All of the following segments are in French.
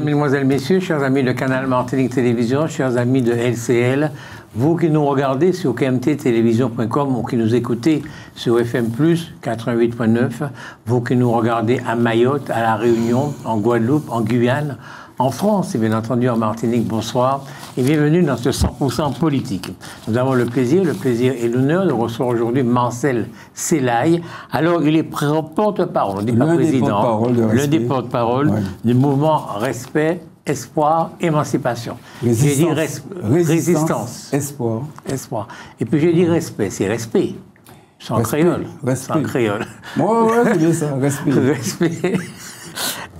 Mesdames, Mesdemoiselles, Messieurs, chers amis de Canal Martinique Télévision, chers amis de LCL, vous qui nous regardez sur kmttélévision.com ou qui nous écoutez sur FM 88.9, vous qui nous regardez à Mayotte, à La Réunion, en Guadeloupe, en Guyane, en France et bien entendu en Martinique, bonsoir et bienvenue dans ce 100% politique. Nous avons le plaisir, le plaisir et l'honneur de recevoir aujourd'hui Marcel Selaï. Alors, il est porte-parole, pas président, l'un des porte-parole du mouvement Respect espoir, émancipation. J'ai dit résistance, Espoir. Espoir. Et puis j'ai dit respect, c'est respect. Sans créole. Respect. Sans créole. Moi, ouais, c'est bien ça, respect. respect.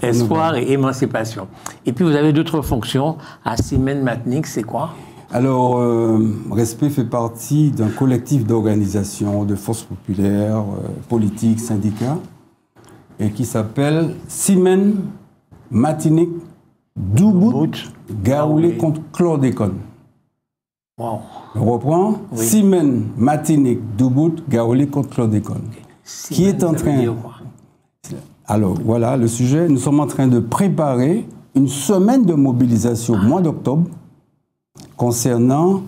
Espoir et émancipation. Et puis vous avez d'autres fonctions. À Simen Matnik, c'est quoi? Alors, euh, Respect fait partie d'un collectif d'organisations de forces populaires, euh, politiques, syndicats, et qui s'appelle Simen Matinique Doubout Gaoulé contre chlordécone. Wow. On reprend Simen Matinique Doubout Gaoulé contre chlordécone. Qui est en train. Alors voilà le sujet. Nous sommes en train de préparer une semaine de mobilisation au mois d'octobre concernant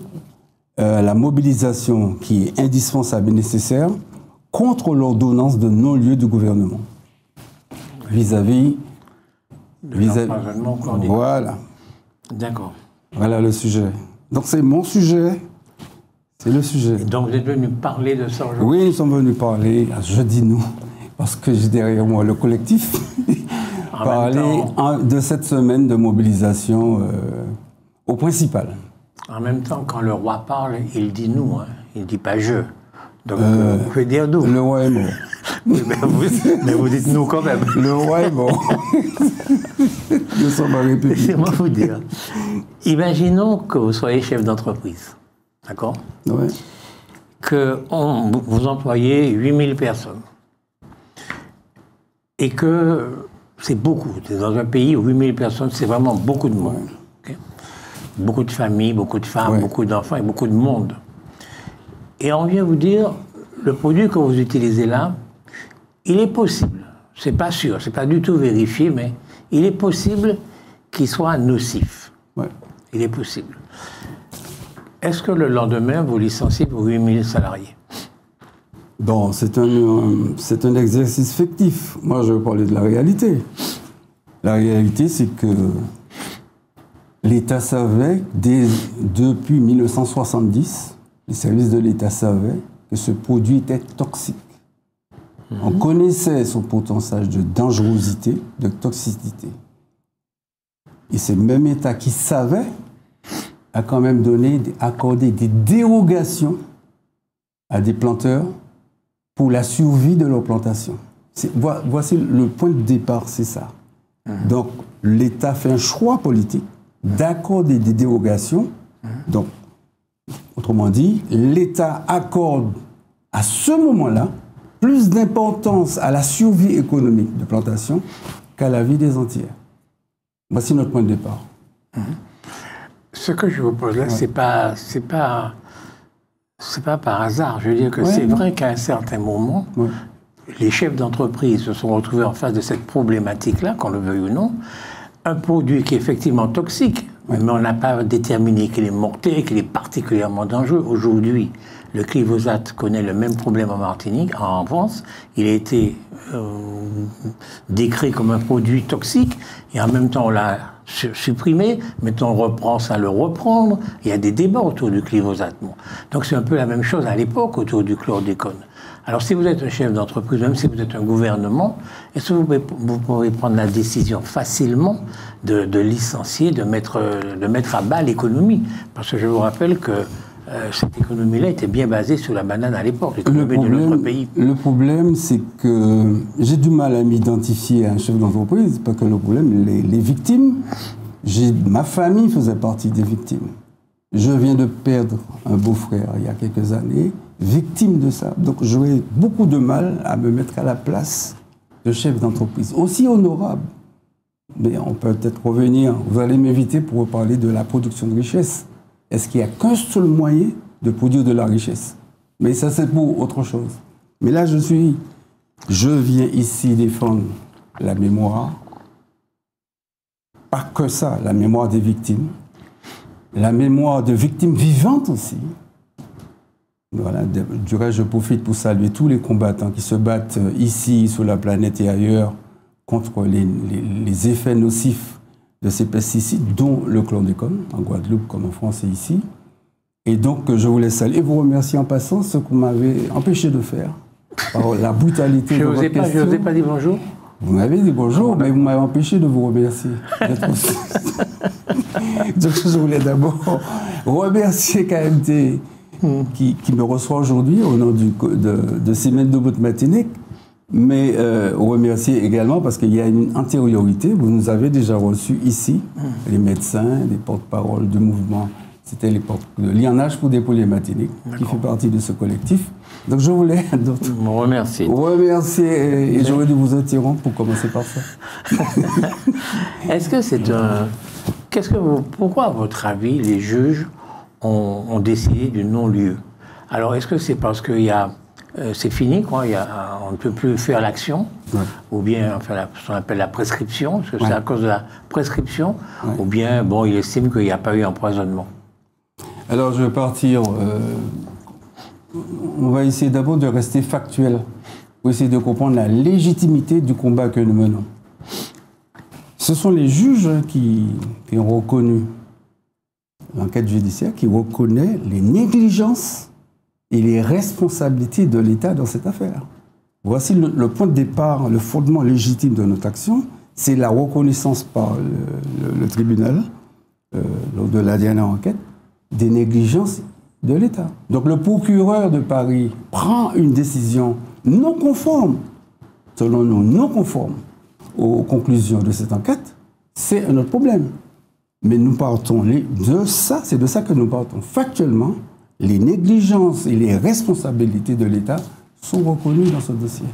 euh, la mobilisation qui est indispensable et nécessaire contre l'ordonnance de non-lieu du gouvernement vis-à-vis voilà. D'accord. Voilà le sujet. Donc c'est mon sujet. C'est le sujet. donc vous êtes venu parler de ça aujourd'hui Oui, nous sommes venus parler, je dis nous, parce que j'ai derrière moi le collectif, parler de cette semaine de mobilisation euh, au principal. En même temps, quand le roi parle, il dit nous, hein. il ne dit pas je. Donc, euh, vous pouvez dire nous. Le roi est mort. mais, vous, dites nous quand même. Le roi est mort. Nous sommes République. Laissez-moi vous dire. Imaginons que vous soyez chef d'entreprise. D'accord? Oui. Que vous employez 8000 personnes. Et que c'est beaucoup. Dans un pays où 8000 personnes, c'est vraiment beaucoup de monde. Beaucoup de familles, beaucoup de femmes, beaucoup d'enfants et beaucoup de monde. Et on vient vous dire, le produit que vous utilisez là, il est possible, c'est pas sûr, c'est pas du tout vérifié, mais il est possible qu'il soit nocif. Il est possible. Est-ce que le lendemain, vous licenciez pour 8000 salariés? Bon, c'est un, c'est un exercice fictif. Moi, je veux parler de la réalité. La réalité, c'est que l'État savait, dès, depuis 1970, les services de l'État savaient que ce produit était toxique. On mhm. connaissait son potentiel de dangerosité, de toxicité. Et c'est le même État qui savait a quand même donné, accordé des dérogations à des planteurs pour la survie de leur plantation. Voici le point de départ, c'est ça. Mhm. Donc, l'État fait un choix politique d'accorder des dérogations. Mhm. Donc, autrement dit, l'État accorde à ce moment-là plus d'importance à la survie économique de plantation qu'à la vie des entières. Voici notre point de départ. Ce que je vous pose là, c'est pas, c'est pas, c'est pas par hasard. Je veux dire que c'est vrai qu'à un certain moment, les chefs d'entreprise se sont retrouvés en face de cette problématique-là, qu'on le veuille ou non. Un produit qui est effectivement toxique, mais on n'a pas déterminé qu'il est mortel, qu'il est particulièrement dangereux. Aujourd'hui, le glyphosate connaît le même problème en Martinique, en France. Il a été euh, décrit comme un produit toxique et en même temps on l'a supprimé. Maintenant on reprend ça, le reprendre. Il y a des débats autour du glyphosate. Donc c'est un peu la même chose à l'époque autour du chlordécone. Alors si vous êtes un chef d'entreprise, même si vous êtes un gouvernement, est-ce que vous pouvez, prendre la décision facilement de, de licencier, de mettre, de mettre à bas l'économie? Parce que je vous rappelle que euh, cette économie-là était bien basée sur la banane à l'époque, l'économie de notre pays. Le problème, c'est que j'ai du mal à m'identifier à un chef d'entreprise, pas que le problème, les, les victimes, ma famille faisait partie des victimes. Je viens de perdre un beau-frère il y a quelques années, victime de ça. Donc j'aurais beaucoup de mal à me mettre à la place de chef d'entreprise, aussi honorable. Mais on peut peut-être revenir, vous allez m'inviter pour reparler de la production de richesse. Est-ce qu'il n'y a qu'un seul moyen de produire de la richesse? Mais ça, c'est pour autre chose. Mais là, je suis. Je viens ici défendre la mémoire, pas que ça, la mémoire des victimes, la mémoire de victimes vivantes aussi. Voilà, du reste, je profite pour saluer tous les combattants qui se battent euh, ici, sur la planète et ailleurs, contre les, effets nocifs de ces pesticides, dont le chlordécone, en Guadeloupe comme en France et ici. Et donc, je voulais saluer et vous remercier en passant ce que vous m'avez empêché de faire. La brutalité je de votre pas, Je n'osais pas dire bonjour Vous m'avez dit bonjour, mais vous m'avez empêché de vous remercier. donc, je voulais d'abord remercier KMT qui, me reçoit aujourd'hui au nom du, de, de Semaine de votre matinée, mais euh, remercier également parce qu'il y a une antériorité. Vous nous avez déjà reçus ici, les médecins, les porte-parole du mouvement. C'était l'époque de Lianage pour des matiniques, qui fait partie de ce collectif. Donc je voulais vous remercier. Remercier, et j'aurais dû vous interrompre pour commencer par ça. Est-ce que c'est un. Qu'est-ce que vous, pourquoi, à votre avis, les juges ont, décidé du non-lieu? Alors, est-ce que c'est parce que y a, euh, c'est fini, quoi, y a, on ne peut plus faire l'action, ou bien enfin, ce qu'on appelle la prescription, parce que c'est à cause de la prescription, ou bien, bon, il estime qu'il n'y a pas eu empoisonnement. Alors, je vais partir. Euh, on va essayer d'abord de rester factuel, pour essayer de comprendre la légitimité du combat que nous menons. Ce sont les juges qui, qui ont reconnu l'enquête judiciaire qui reconnaît les négligences et les responsabilités de l'État dans cette affaire. Voici le, point de départ, le fondement légitime de notre action, c'est la reconnaissance par le, tribunal, euh, lors de la dernière enquête, des négligences de l'État. Donc le procureur de Paris prend une décision non conforme, selon nous, non conforme aux conclusions de cette enquête, c'est un autre problème. Mais nous partons de ça, c'est de ça que nous partons. Factuellement, les négligences et les responsabilités de l'État sont reconnues dans ce dossier.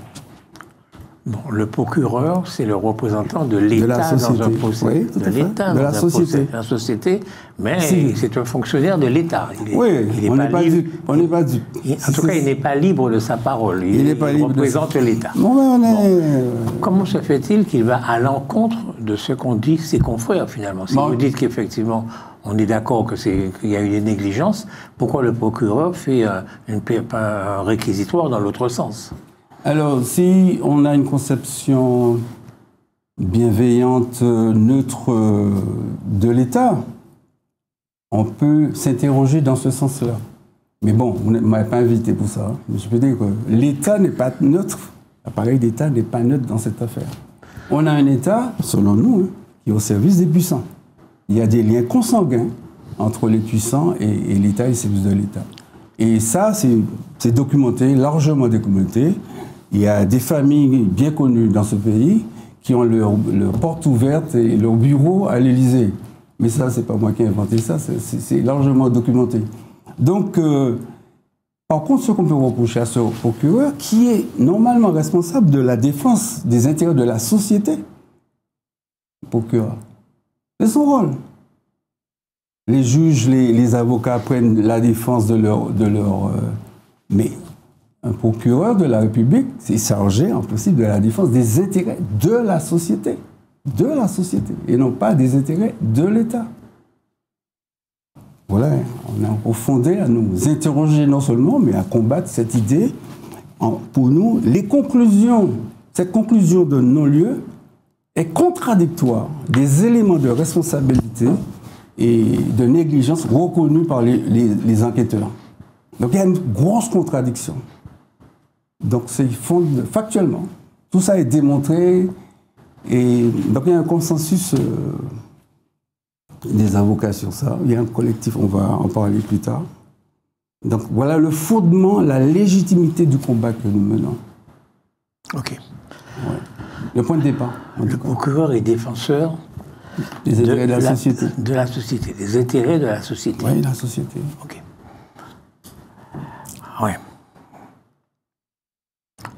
Bon, le procureur, c'est le représentant de l'État dans un procès. Oui, de l'État de la société. la société, mais c'est un fonctionnaire de l'État. Oui, on n'est pas, libre. On n'est pas du. En tout cas, il n'est pas libre de sa parole. Il, il, pas représente l'État. Comment se fait-il qu'il va à l'encontre de ce qu'ont dit ses confrères finalement? Si vous dites qu'effectivement on est d'accord qu'il y a eu des négligences, pourquoi le procureur fait euh, un réquisitoire dans l'autre sens? Alors, si on a une conception bienveillante, neutre de l'État, on peut s'interroger dans ce sens-là. Mais bon, vous ne m'avez pas invité pour ça. Hein. je peux dire que l'État n'est pas neutre, l'appareil d'État n'est pas neutre dans cette affaire. On a un État, selon nous, hein, qui est au service des puissants. Il y a des liens consanguins entre les puissants et, l'État et les services de l'État. Et ça, c'est documenté, largement documenté. Il y a des familles bien connues dans ce pays qui ont leur, porte ouverte et leur bureau à l'Élysée. Mais ça, c'est pas moi qui ai inventé ça, c'est largement documenté. Donc, euh, par contre, ce qu'on peut reprocher à ce procureur, qui est normalement responsable de la défense des intérêts de la société, procureur, c'est son rôle. Les juges, les, avocats prennent la défense de leur... De euh, mais un procureur de la République s'est chargé en principe de la défense des intérêts de la société, de la société, et non pas des intérêts de l'État. Voilà, on est fondé à nous interroger non seulement, mais à combattre cette idée. pour nous, les conclusions, cette conclusion de non-lieu est contradictoire des éléments de responsabilité et de négligence reconnus par les enquêteurs. Donc il y a une grosse contradiction. Donc c'est factuellement. Tout ça est démontré. Et donc il y a un consensus euh, des avocats sur ça. Il y a un collectif, on va en parler plus tard. Donc voilà le fondement, la légitimité du combat que nous menons. Ok. Le point de départ. Le procureur est défenseur des intérêts de, la, société. De la société, des intérêts de la société. Oui, la société. Ok. Ouais.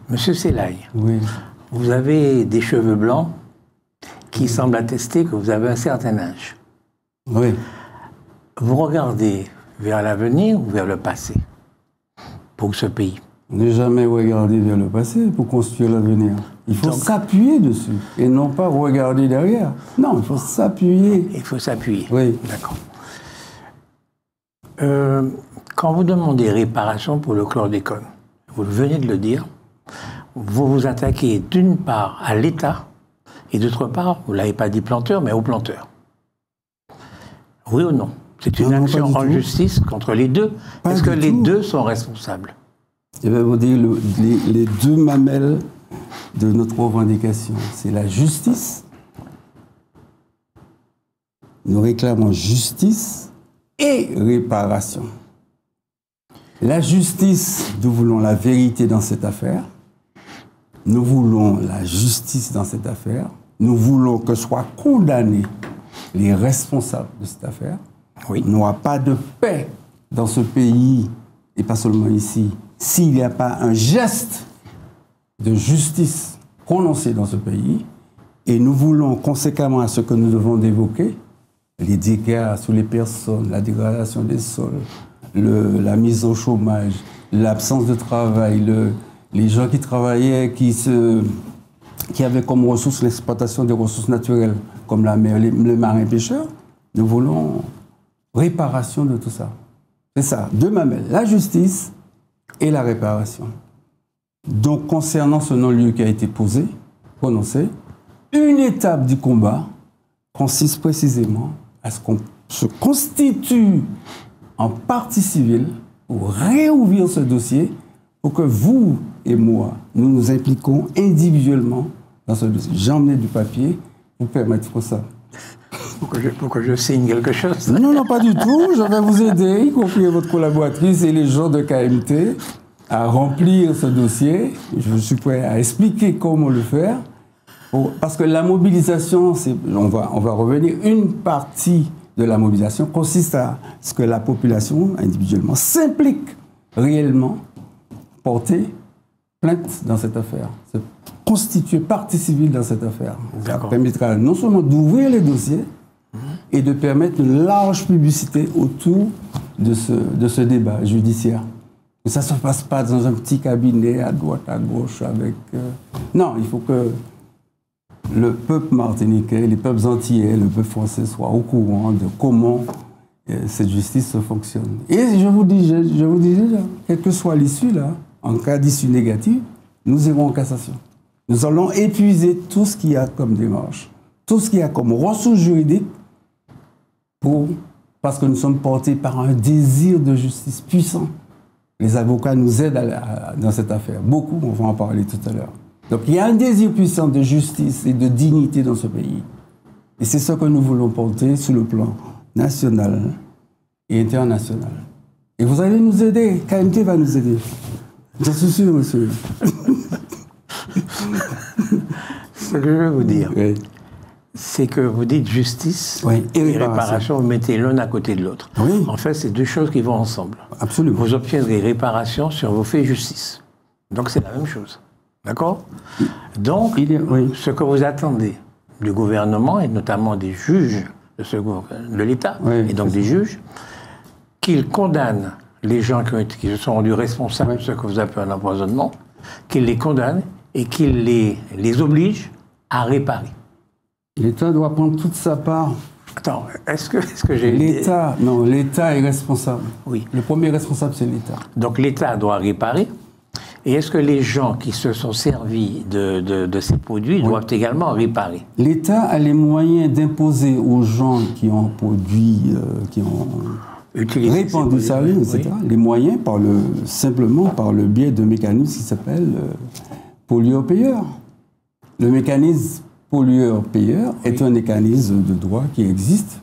Monsieur Selaï, vous avez des cheveux blancs qui semblent attester que vous avez un certain âge. Oui. Vous regardez vers l'avenir ou vers le passé pour ce pays? Ne jamais regarder vers le passé pour construire l'avenir. Il faut s'appuyer dessus et non pas regarder derrière. Non, il faut s'appuyer. Il faut s'appuyer. Oui. D'accord. Euh, quand vous demandez réparation pour le chlordécone, vous venez de le dire, vous vous attaquez d'une part à l'État et d'autre part, vous ne l'avez pas dit planteur, mais au planteur. Oui ou non? C'est une action en justice contre les deux. Est-ce que les deux sont responsables? Je vais vous dire les, deux mamelles de notre revendication. C'est la justice. Nous réclamons justice et réparation. La justice, nous voulons la vérité dans cette affaire. Nous voulons la justice dans cette affaire. Nous voulons que soient condamnés les responsables de cette affaire. Oui. Il n'y aura pas de paix dans ce pays, et pas seulement ici, s'il n'y a pas un geste de justice prononcé dans ce pays. Et nous voulons, conséquemment à ce que nous devons évoquer, les dégâts sur les personnes, la dégradation des sols, la mise au chômage, l'absence de travail, les gens qui travaillaient, qui, avaient comme ressource l'exploitation des ressources naturelles, comme la mer, les, le marin pêcheur, nous voulons réparation de tout ça. C'est ça, deux mamelles, la justice et la réparation. Donc, concernant ce non-lieu qui a été posé, prononcé, une étape du combat consiste précisément à ce qu'on se constitue en partie civile pour réouvrir ce dossier pour que vous et moi, nous nous impliquons individuellement dans ce dossier. J'ai emmené du papier pour permettre ça. Pour que, je, signe quelque chose Non, non, pas du tout. Je vais vous aider, y compris votre collaboratrice et les gens de KMT, à remplir ce dossier. Je suis prêt à expliquer comment le faire. Parce que la mobilisation, on va, on va revenir, une partie de la mobilisation consiste à ce que la population, individuellement, s'implique réellement, porter plainte dans cette affaire, constituer partie civile dans cette affaire. Ça permettra non seulement d'ouvrir les dossiers et de permettre une large publicité autour de ce, de ce débat judiciaire. Que ça ne se passe pas dans un petit cabinet à droite, à gauche, avec... Euh, non, il faut que le peuple martiniquais, les peuples antillais, le peuple français soient au courant de comment euh, cette justice fonctionne. Et je vous dis, je, vous dis déjà, quelle que soit l'issue, là, en cas d'issue négative, nous irons en cassation. Nous allons épuiser tout ce qu'il y a comme démarche, tout ce qu'il y a comme ressources juridiques, pour, parce que nous sommes portés par un désir de justice puissant. Les avocats nous aident dans cette affaire. Beaucoup, on va en parler tout à l'heure. Donc il y a un désir puissant de justice et de dignité dans ce pays. Et c'est ce que nous voulons porter sur le plan national et international. Et vous allez nous aider. KMT va nous aider. J'en suis sûr, monsieur. ce que je veux vous dire, c'est que vous dites justice et, réparation. vous mettez l'un à côté de l'autre. En fait, c'est deux choses qui vont ensemble. Absolument. Vous obtiendrez réparation sur vos faits justice. Donc c'est la même chose. D'accord Donc, ce que vous attendez du gouvernement, et notamment des juges de, de l'État, et donc des juges, qu'ils condamnent les gens qui, se sont rendus responsables de ce que vous appelez un empoisonnement, qu'ils les condamnent et qu'ils les, les obligent à réparer. L'État doit prendre toute sa part. Attends, est-ce que, est que j'ai... L'État, non, l'État est responsable. Oui. Le premier responsable, c'est l'État. Donc l'État doit réparer, et est-ce que les gens qui se sont servis de, ces produits doivent également réparer? L'État a les moyens d'imposer aux gens qui ont produit, euh, qui ont répandu ça, etc., les moyens par le, simplement par le biais d'un mécanisme qui s'appelle euh, pollueur-payeur. Le mécanisme pollueur-payeur est un mécanisme de droit qui existe.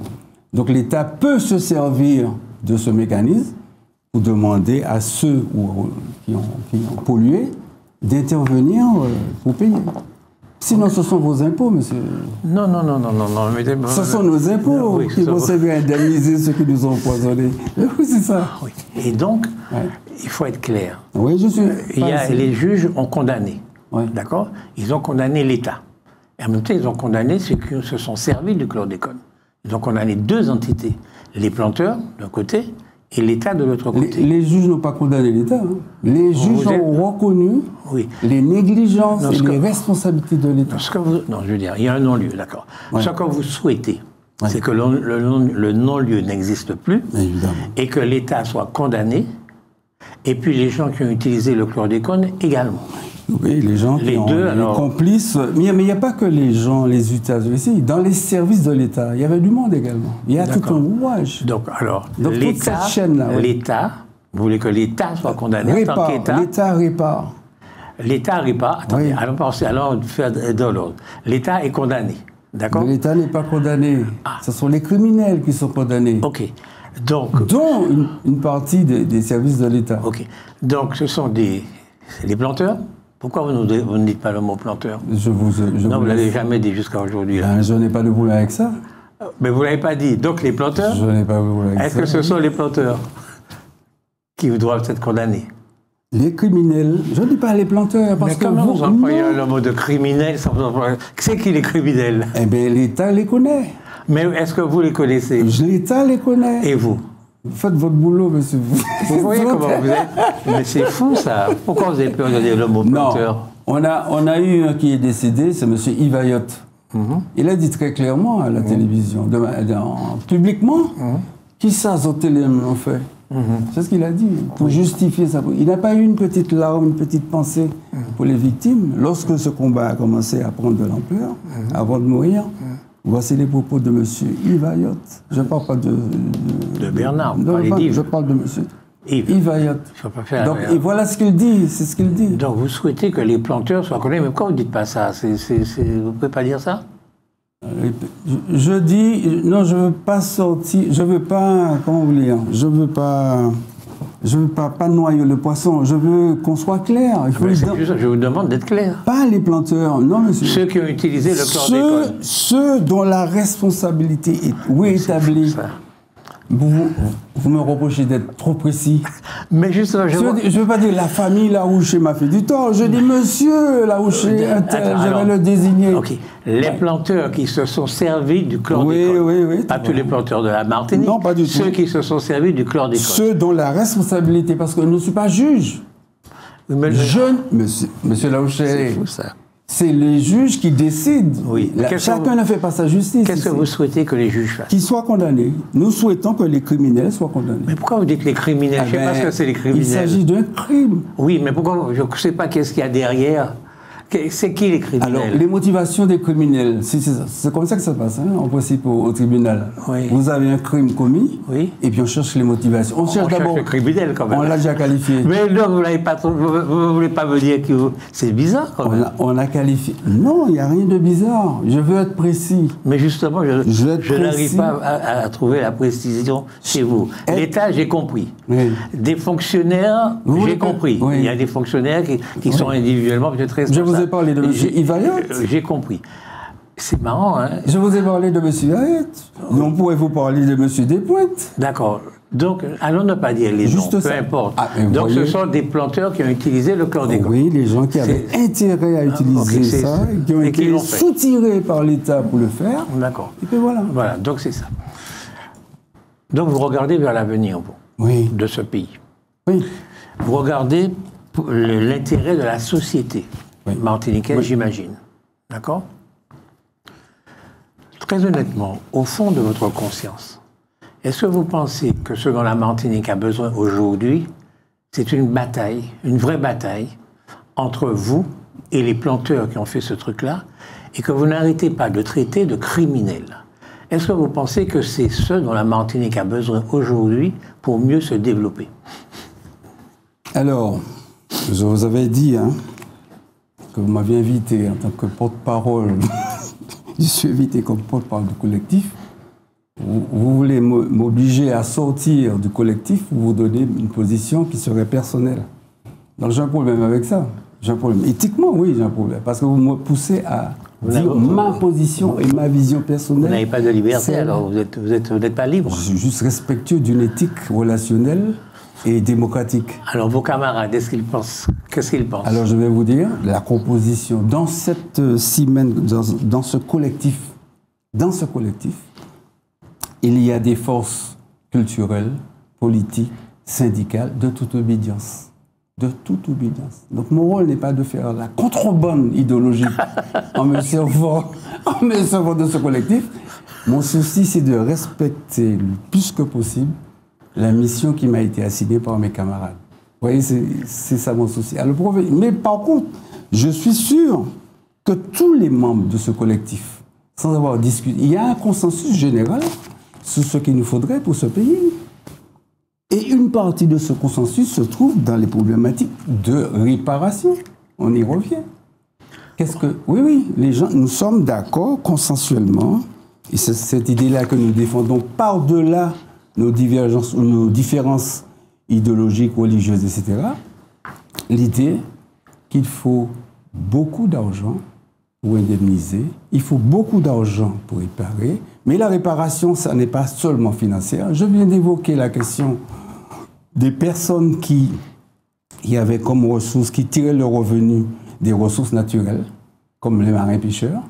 Donc l'État peut se servir de ce mécanisme pour demander à ceux qui ont, pollué d'intervenir euh, pour payer. Sinon, ce sont vos impôts, monsieur. Non, non, non, non, non. non mais... Ce sont nos impôts qui vont servir à indemniser ceux qui nous ont empoisonnés. Oui, c'est ça. Oui. Et donc, il faut être clair. Oui, je suis. Il y a, les juges ont condamné. D'accord? Ils ont condamné l'État. Et en même temps, ils ont condamné ceux qui se sont servis du chlordécone. Ils ont condamné deux entités. Les planteurs, d'un côté, et l'État de l'autre côté. Les, juges n'ont pas condamné l'État. Hein. Les juges ont reconnu les négligences et les responsabilités de l'État. Non, je veux dire, il y a un non-lieu, d'accord. Ce que vous souhaitez, c'est que le, non-lieu n'existe plus et que l'État soit condamné, et puis les gens qui ont utilisé le chlordécone également. Oui, les gens les deux, les complices. Mais il n'y a pas que les gens, les utilisateurs Dans les services de l'État, il y avait du monde également. Il y a tout un rouage. Donc, alors, l'État, vous voulez que l'État soit condamné répare, en tant qu'État? L'État répare. L'État répare. Attendez, allons penser, allons faire de l'ordre. L'État est condamné. D'accord? L'État n'est pas condamné. Ah. Ce sont les criminels qui sont condamnés. OK. Donc, dont une, partie des, services de l'État. OK. Donc, ce sont des les planteurs? Pourquoi vous, ne dites pas le mot planteur? Je vous, Non, vous ne l'avez jamais dit jusqu'à aujourd'hui. Ben, je n'ai pas de boulot avec ça. Mais vous ne l'avez pas dit. Donc les planteurs Je n'ai pas de boulot avec ça. Est-ce que ce sont les planteurs qui doivent être condamnés? Les criminels, je ne dis pas les planteurs, parce Mais comment vous, employez le mot de criminel C'est qui les criminels? Eh bien, l'État les connaît. Mais est-ce que vous les connaissez? L'État les connaît. Et vous? Faites votre boulot, monsieur. Vous voyez comment vous êtes Mais c'est fou, ça. Pourquoi vous avez peur de mot planteur on a, on a eu un qui est décédé, c'est monsieur Yves Ayotte. Mhm. Il a dit très clairement à la mhm. télévision, publiquement, mhm. qui ça, télé ont fait C'est ce qu'il a dit, pour justifier ça. Il n'a pas eu une petite larme, une petite pensée pour les victimes. Lorsque ce combat a commencé à prendre de l'ampleur, avant de mourir, Voici les propos de M. Yves Ayotte. Je ne parle pas de... De, Bernard, Je parle de M. Yves, Yves Ayotte. Donc, et voilà ce qu'il dit, c'est ce qu'il dit. Donc vous souhaitez que les planteurs soient connus, mais pourquoi vous ne dites pas ça? Vous ne pouvez pas dire ça? Euh, je dis, non, je ne veux pas sortir, je ne veux pas, comment vous dire, je ne veux pas je ne veux pas, pas noyer le poisson, je veux qu'on soit clair. Il faut je vous demande d'être clair. Pas les planteurs, non monsieur. Ceux qui ont utilisé le chlordécone. Ceux, dont la responsabilité est établie. Vous, vous me reprochez d'être trop précis. Mais justement, je ne veux pas dire la famille Larouché m'a fait du tort. Je dis monsieur Larouché, euh, je vais le désigner. Les planteurs qui se sont servis du chlordécone. Oui, oui, oui. Pas tous les planteurs de la Martinique. Non, pas du tout. Ceux qui se sont servis du chlordécone. Ceux dont la responsabilité, parce que je ne suis pas juge. je... Monsieur, monsieur Larouché. C'est fou ça. C'est les juges qui décident. Oui. chacun ne fait pas sa justice. Qu'est-ce que vous souhaitez que les juges fassent Qu'ils soient condamnés. Nous souhaitons que les criminels soient condamnés. Mais pourquoi vous dites les criminels? Je ne sais pas ce que c'est les criminels. Il s'agit d'un crime. Oui, mais pourquoi Je ne sais pas qu'est-ce qu'il y a derrière. C'est qui les criminels Alors, les motivations des criminels, c'est comme ça que ça passe, hein, en principe, au, tribunal. Vous avez un crime commis, oui. et puis on cherche les motivations. On, cherche d'abord. le criminel, quand même. On l'a déjà qualifié. Mais non, vous ne voulez pas me dire que c'est bizarre, quand même. On a, qualifié. Non, il n'y a rien de bizarre. Je veux être précis. Mais justement, je, je, n'arrive pas à, trouver la précision chez vous. L'État, j'ai compris. Des fonctionnaires, j'ai compris. Il y a des fonctionnaires qui, sont individuellement peut-être responsables vous ai parlé de M. Yvaillot. Euh, j'ai compris. C'est marrant, hein Je vous ai parlé de M. Yvaillot. On pourrait vous parler de M. Despointes. D'accord. Donc, allons ne pas dire les Juste noms, peu importe. Ah, Donc, ce sont des planteurs qui ont utilisé le chlordécone. Oui, les gens qui avaient intérêt à utiliser ça, qui ont été soutirés par l'État pour le faire. D'accord. Et puis voilà. Voilà, donc c'est ça. Donc, vous regardez vers l'avenir, vous, oui. de ce pays. Oui. Vous regardez l'intérêt de la société martiniquaise, j'imagine. D'accord? Très honnêtement, au fond de votre conscience, est-ce que vous pensez que ce dont la Martinique a besoin aujourd'hui, c'est une bataille, une vraie bataille, entre vous et les planteurs qui ont fait ce truc-là, et que vous n'arrêtez pas de traiter de criminels? Est-ce que vous pensez que c'est ce dont la Martinique a besoin aujourd'hui pour mieux se développer? Alors, je vous avais dit, hein, vous m'aviez invité en tant que porte-parole, je suis invité comme porte-parole du collectif. Vous, voulez m'obliger à sortir du collectif pour vous donner une position qui serait personnelle? Donc j'ai un problème avec ça. J'ai un problème. Éthiquement, oui, j'ai un problème. Parce que vous me poussez à dire ma position et ma vision personnelle. Vous n'avez pas de liberté, alors vous n'êtes vous êtes, vous pas libre. Je suis juste respectueux d'une éthique relationnelle et démocratique. Alors vos camarades, qu'est-ce qu'ils pensent Qu'est-ce qu'ils pensent? Alors je vais vous dire, la composition, dans cette euh, semaine, dans, dans, ce collectif, dans ce collectif, il y a des forces culturelles, politique, syndicale, de toute obédience. De toute obédience. Donc mon rôle n'est pas de faire la contrebande idéologique en me servant, en me servant de ce collectif. Mon souci, c'est de respecter le plus que possible la mission qui m'a été assignée par mes camarades. Vous voyez, c'est ça mon souci. mais par contre, je suis sûr que tous les membres de ce collectif, sans avoir discuté, il y a un consensus général sur ce qu'il nous faudrait pour ce pays. Et une partie de ce consensus se trouve dans les problématiques de réparation. On y revient. Qu'est-ce que. Oui, oui, les gens, nous sommes d'accord consensuellement, et c'est cette idée-là que nous défendons par-delà nos divergences ou nos différences idéologiques, religieuses, etc. L'idée qu'il faut beaucoup d'argent pour indemniser, il faut beaucoup d'argent pour réparer, mais la réparation, ça n'est pas seulement financière. Je viens d'évoquer la question des personnes qui, avaient comme ressources, qui tiraient leurs revenus des ressources naturelles, comme les marins pêcheurs.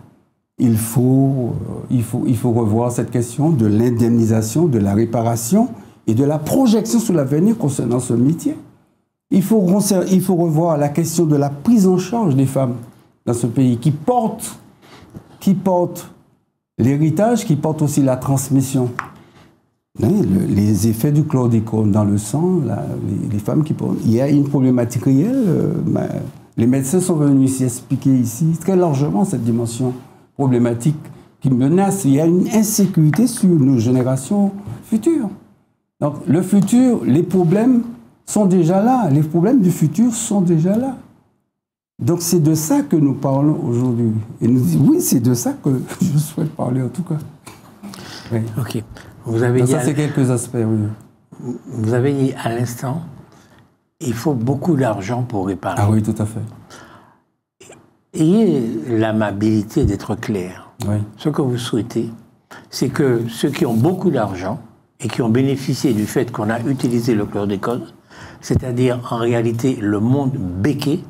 Il faut, euh, il, faut, il faut revoir cette question de l'indemnisation, de la réparation et de la projection sur l'avenir concernant ce métier. Il faut, revoir la question de la prise en charge des femmes dans ce pays qui portent, qui l'héritage, qui portent aussi la transmission. Hein, les effets du chlordécone dans le sang, les, femmes qui portent. Il y a une problématique réelle. Euh, les médecins sont venus ici expliquer ici très largement cette dimension problématique qui menace. Il y a une insécurité sur nos générations futures. Donc le futur, les problèmes sont déjà là. Les problèmes du futur sont déjà là. Donc c'est de ça que nous parlons aujourd'hui. Et nous disons, oui, c'est de ça que je souhaite parler en tout cas. Ok. Vous avez ça, c'est quelques aspects, oui. Vous avez dit à l'instant, il faut beaucoup d'argent pour réparer. Ah oui, tout à fait. Ayez l'amabilité d'être clair. Oui. Ce que vous souhaitez, c'est que ceux qui ont beaucoup d'argent et qui ont bénéficié du fait qu'on a utilisé le chlordécone, c'est-à-dire en réalité le monde béqué,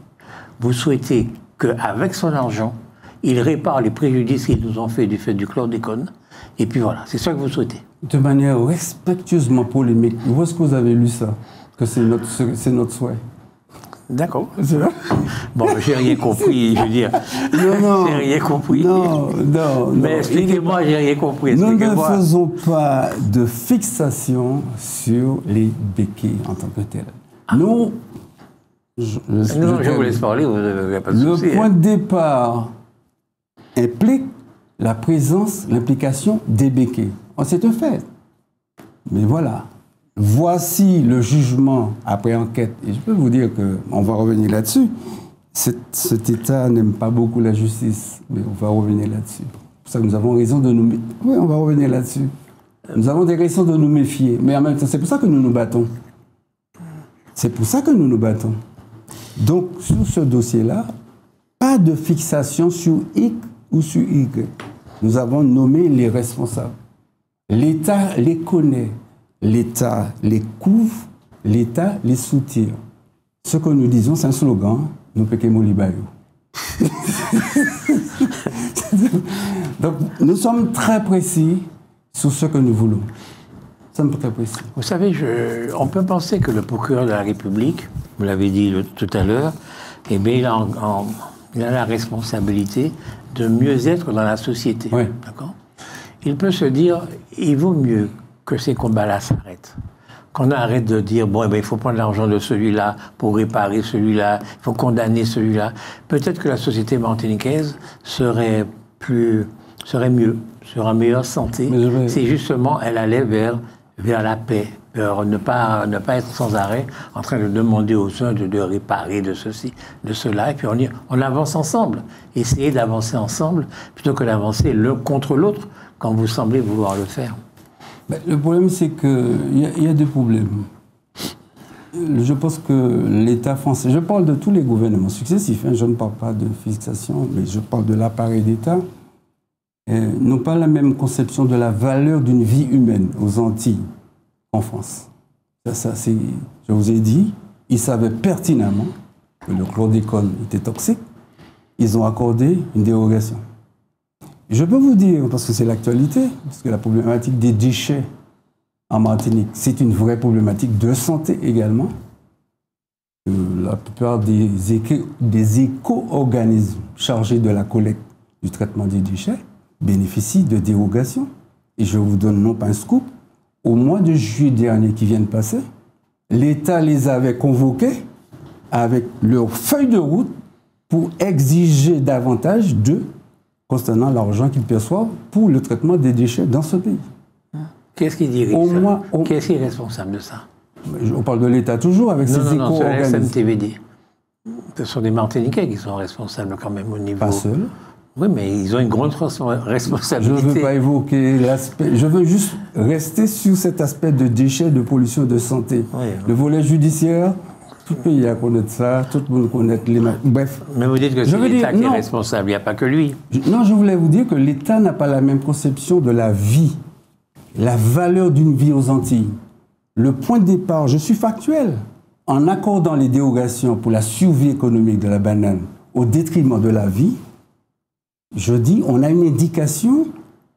vous souhaitez qu'avec son argent, il répare les préjudices qu'ils nous ont fait du fait du chlordécone. Et puis voilà, c'est ça que vous souhaitez. De manière respectueusement polémique, où est-ce que vous avez lu ça? Que c'est notre, c'est notre souhait? D'accord. Bon, j'ai rien compris, je veux dire. Non, non. J'ai rien compris. Non, non. Mais expliquez-moi, j'ai rien compris. Nous ne faisons pas de fixation sur les béquilles en tant que telles. Ah. Nous. Je, non, je vous laisse parler, vous n'avez pas de Le point hein. de départ implique la présence, l'implication des béquets. Oh, c'est un fait. Mais voilà. Voici le jugement après enquête. Et je peux vous dire qu'on va revenir là-dessus. Cet, État n'aime pas beaucoup la justice, mais on va revenir là-dessus. Pour ça que nous avons raison de nous... Oui, on va revenir là-dessus. Nous avons des raisons de nous méfier. Mais en même temps, c'est pour ça que nous nous battons. C'est pour ça que nous nous battons. Donc, sur ce dossier-là, pas de fixation sur X ou sur Y. Nous avons nommé les responsables. L'État les connaît. L'État les couvre. L'État les soutient. Ce que nous disons, c'est un slogan. Nous pequons libayou. Donc, nous sommes très précis sur ce que nous voulons. Nous sommes très précis. Vous savez, je, on peut penser que le procureur de la République, vous l'avez dit tout à l'heure, eh bien, il a, il a la responsabilité de mieux être dans la société. D'accord? Il peut se dire, il vaut mieux que ces combats-là s'arrêtent. Qu'on arrête de dire, bon, eh ben, il faut prendre l'argent de celui-là pour réparer celui-là, il faut condamner celui-là. Peut-être que la société martiniquaise serait plus, serait mieux, serait en meilleure santé si justement elle allait vers, vers la paix, ne pas, ne pas être sans arrêt en train de demander aux uns de, réparer de ceci, de cela, et puis on, on avance ensemble. Essayez d'avancer ensemble plutôt que d'avancer l'un contre l'autre quand vous semblez vouloir le faire. Ben, le problème, c'est qu'il y, y, a deux problèmes. Je pense que l'État français, je parle de tous les gouvernements successifs, hein, je ne parle pas de fixation, mais je parle de l'appareil d'État, n'ont pas la même conception de la valeur d'une vie humaine aux Antilles en France. Ça je vous ai dit, ils savaient pertinemment que le chlordécone était toxique. Ils ont accordé une dérogation. Je peux vous dire, parce que c'est l'actualité, parce que la problématique des déchets en Martinique. C'est une vraie problématique de santé également. la plupart des, des éco-organismes chargés de la collecte du traitement des déchets bénéficient de dérogations. Et je vous donne non pas un scoop. Au mois de juillet dernier qui vient de passer, l'État les avait convoqués avec leur feuille de route pour exiger davantage de concernant l'argent qu'ils perçoivent pour le traitement des déchets dans ce pays. Qu'est-ce qui dirige Au ça Qu'est-ce qui est responsable de ça On parle de l'État toujours avec ses éco-organismes. SMTVD. Ce sont des Martiniquais qui sont responsables quand même au niveau. Pas seuls. Oui, mais ils ont une grande responsabilité. Je ne veux pas évoquer l'aspect. Je veux juste rester sur cet aspect de déchets, de pollution, de santé. le volet judiciaire, tout le pays a connaître ça, tout le monde connaît les. Bref. Mais vous dites que c'est l'État qui est responsable, il n'y a pas que lui. non, je voulais vous dire que l'État n'a pas la même conception de la vie, la valeur d'une vie aux Antilles. Le point de départ, je suis factuel, en accordant les dérogations pour la survie économique de la banane au détriment de la vie, je dis on a une indication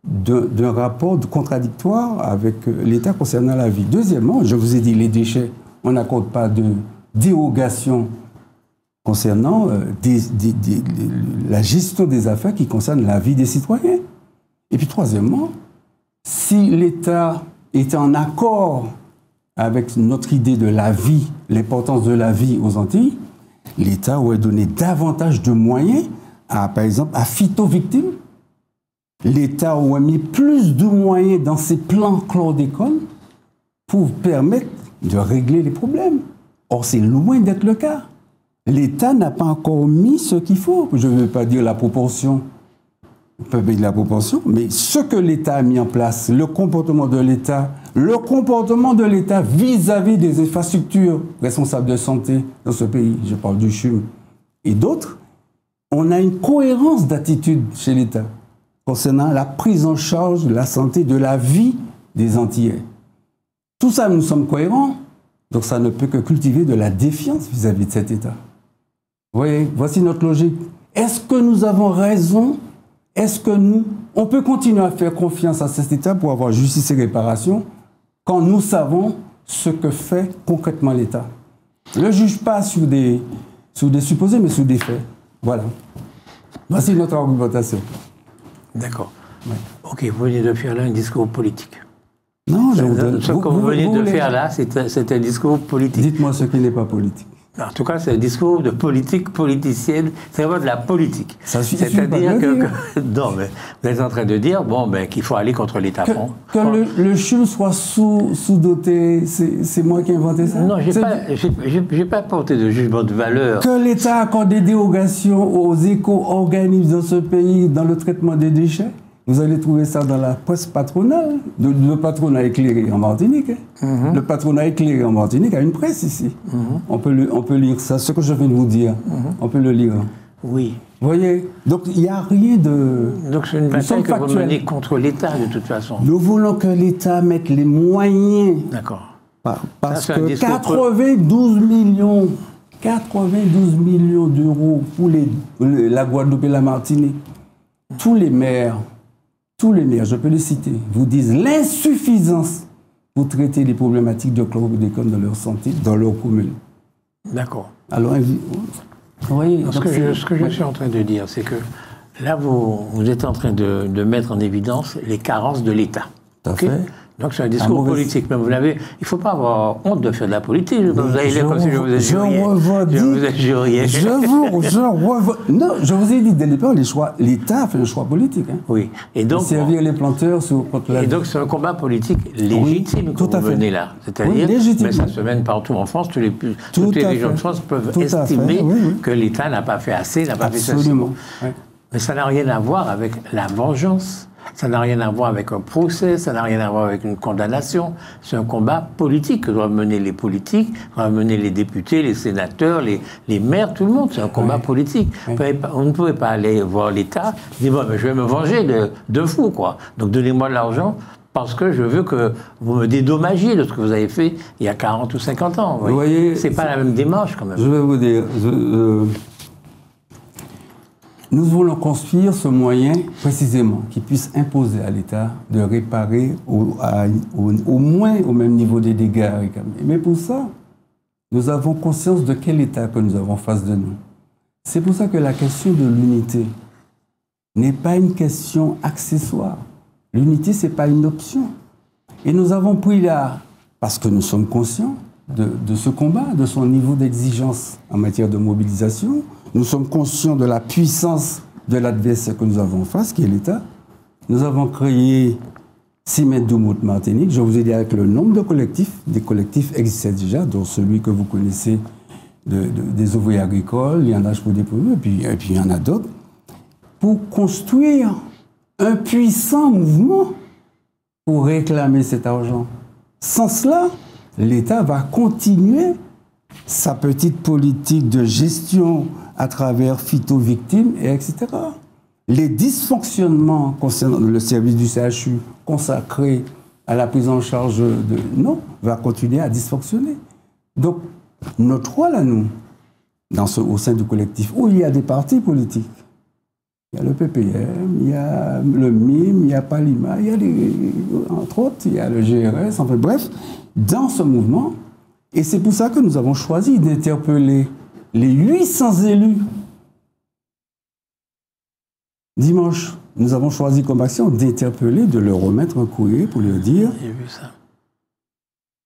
d'un rapport contradictoire avec l'État concernant la vie. Deuxièmement, je vous ai dit les déchets, on n'accorde pas de dérogation concernant euh, la gestion des affaires qui concernent la vie des citoyens. Et puis troisièmement, si l'État était en accord avec notre idée de la vie, l'importance de la vie aux Antilles, l'État aurait donné davantage de moyens à, par exemple, à phyto-victimes. L'État aurait mis plus de moyens dans ses plans chlordécone pour permettre de régler les problèmes. Or, c'est loin d'être le cas. L'État n'a pas encore mis ce qu'il faut. Je ne veux pas dire la proportion, peut dire la proportion, mais ce que l'État a mis en place, le comportement de l'État, le comportement de l'État vis-à-vis des infrastructures responsables de santé dans ce pays, je parle du CHUM et d'autres, on a une cohérence d'attitude chez l'État concernant la prise en charge de la santé, de la vie des Antillais. Tout ça, nous sommes cohérents. Donc ça ne peut que cultiver de la défiance vis-à-vis de cet État. Vous voyez, voici notre logique. Est-ce que nous avons raison? Est-ce que nous, on peut continuer à faire confiance à cet État pour avoir justice et réparation quand nous savons ce que fait concrètement l'État? Ne juge pas sur des, sur des supposés, mais sur des faits. Voilà. Voici notre argumentation. D'accord. Ok, vous venez de faire là un discours politique. Non, je vous Ce que vous, venez de faire là, c'est un discours politique. Dites-moi ce qui n'est pas politique. En tout cas, c'est un discours de politique politicienne, c'est vraiment de la politique. C'est-à-dire que, Non, mais vous êtes en train de dire bon, ben, qu'il faut aller contre les tapons. Que, le, le, CHUM soit sous-doté, c'est moi qui ai inventé ça? Non, je n'ai pas, pas porté de jugement de valeur. Que l'État accorde des dérogations aux éco-organismes dans ce pays dans le traitement des déchets? Vous allez trouver ça dans la presse patronale. Le, patronat éclairé en Martinique. Hein. Mhm. Le patronat éclairé en Martinique a une presse ici. Mhm. on, peut on peut lire ça. Ce que je viens de vous dire, mhm. on peut le lire. Oui. Vous voyez Donc il n'y a rien de. Donc c'est une bataille que vous menez contre l'État de toute façon. Nous voulons que l'État mette les moyens. D'accord. Parce que 92 millions, 92 millions d'euros pour les, la Guadeloupe et la Martinique, tous les maires tous les maires, je peux les citer, vous disent l'insuffisance pour traiter les problématiques de chlordécone dans leur santé, dans leur commune. D'accord. Alors, voyez, ce, que je, ce que je suis en train de dire, c'est que là, vous, vous êtes en train de, de, mettre en évidence les carences de l'État. Tout à fait. Donc c'est un discours politique. Mais vous l'avez. Il ne faut pas avoir honte de faire de la politique. Vous avez l'air comme si je vous ai Je, vous ai juré. Je vous, je Non, je vous ai dit dès le départ, l'État fait un choix politique. Hein. Oui. Et donc. Servir les planteurs sur, contre la. Et donc c'est un combat politique légitime que vous menez là. C'est-à-dire. Oui, mais ça se mène partout en France. Tous les, toutes les régions de France peuvent estimer que l'État n'a pas fait assez, n'a pas fait ça. Absolument. Mais ça n'a rien à voir avec la vengeance ça n'a rien à voir avec un procès, ça n'a rien à voir avec une condamnation. C'est un combat politique que doivent mener les politiques, doivent mener les députés, les sénateurs, les, les maires, tout le monde. C'est un combat politique. On ne pouvait pas aller voir l'État, dire bon, je vais me venger de, de vous, quoi. Donc donnez-moi de l'argent parce que je veux que vous me dédommagiez de ce que vous avez fait il y a 40 ou 50 ans. Vous voyez, c'est pas la même démarche quand même. Je vais vous dire, Nous voulons construire ce moyen précisément qui puisse imposer à l'État de réparer au, moins au même niveau des dégâts Mais pour ça, nous avons conscience de quel État que nous avons face de nous. C'est pour ça que la question de l'unité n'est pas une question accessoire. L'unité, ce n'est pas une option. Et nous avons pris là, parce que nous sommes conscients de, ce combat, de son niveau d'exigence en matière de mobilisation, nous sommes conscients de la puissance de l'adversaire que nous avons en face, qui est l'État. Nous avons créé 6 mètres de Martinique. Je vous ai dit avec le nombre de collectifs. Des collectifs existaient déjà, dont celui que vous connaissez des ouvriers agricoles, il y en a pour des et puis, et puis il y en a d'autres, pour construire un puissant mouvement pour réclamer cet argent. Sans cela, l'État va continuer sa petite politique de gestion à travers phyto-victimes, et etc. Les dysfonctionnements concernant le service du CHU consacré à la prise en charge de... Non, va continuer à dysfonctionner. Donc, notre rôle à nous, dans ce, au sein du collectif, où il y a des partis politiques, il y a le PPM, il y a le MIM, il y a Palima, il y a entre autres, il y a le GRS, enfin bref, dans ce mouvement, et c'est pour ça que nous avons choisi d'interpeller les 800 élus. Dimanche, nous avons choisi comme action d'interpeller, de leur remettre un courrier pour leur dire vu ça.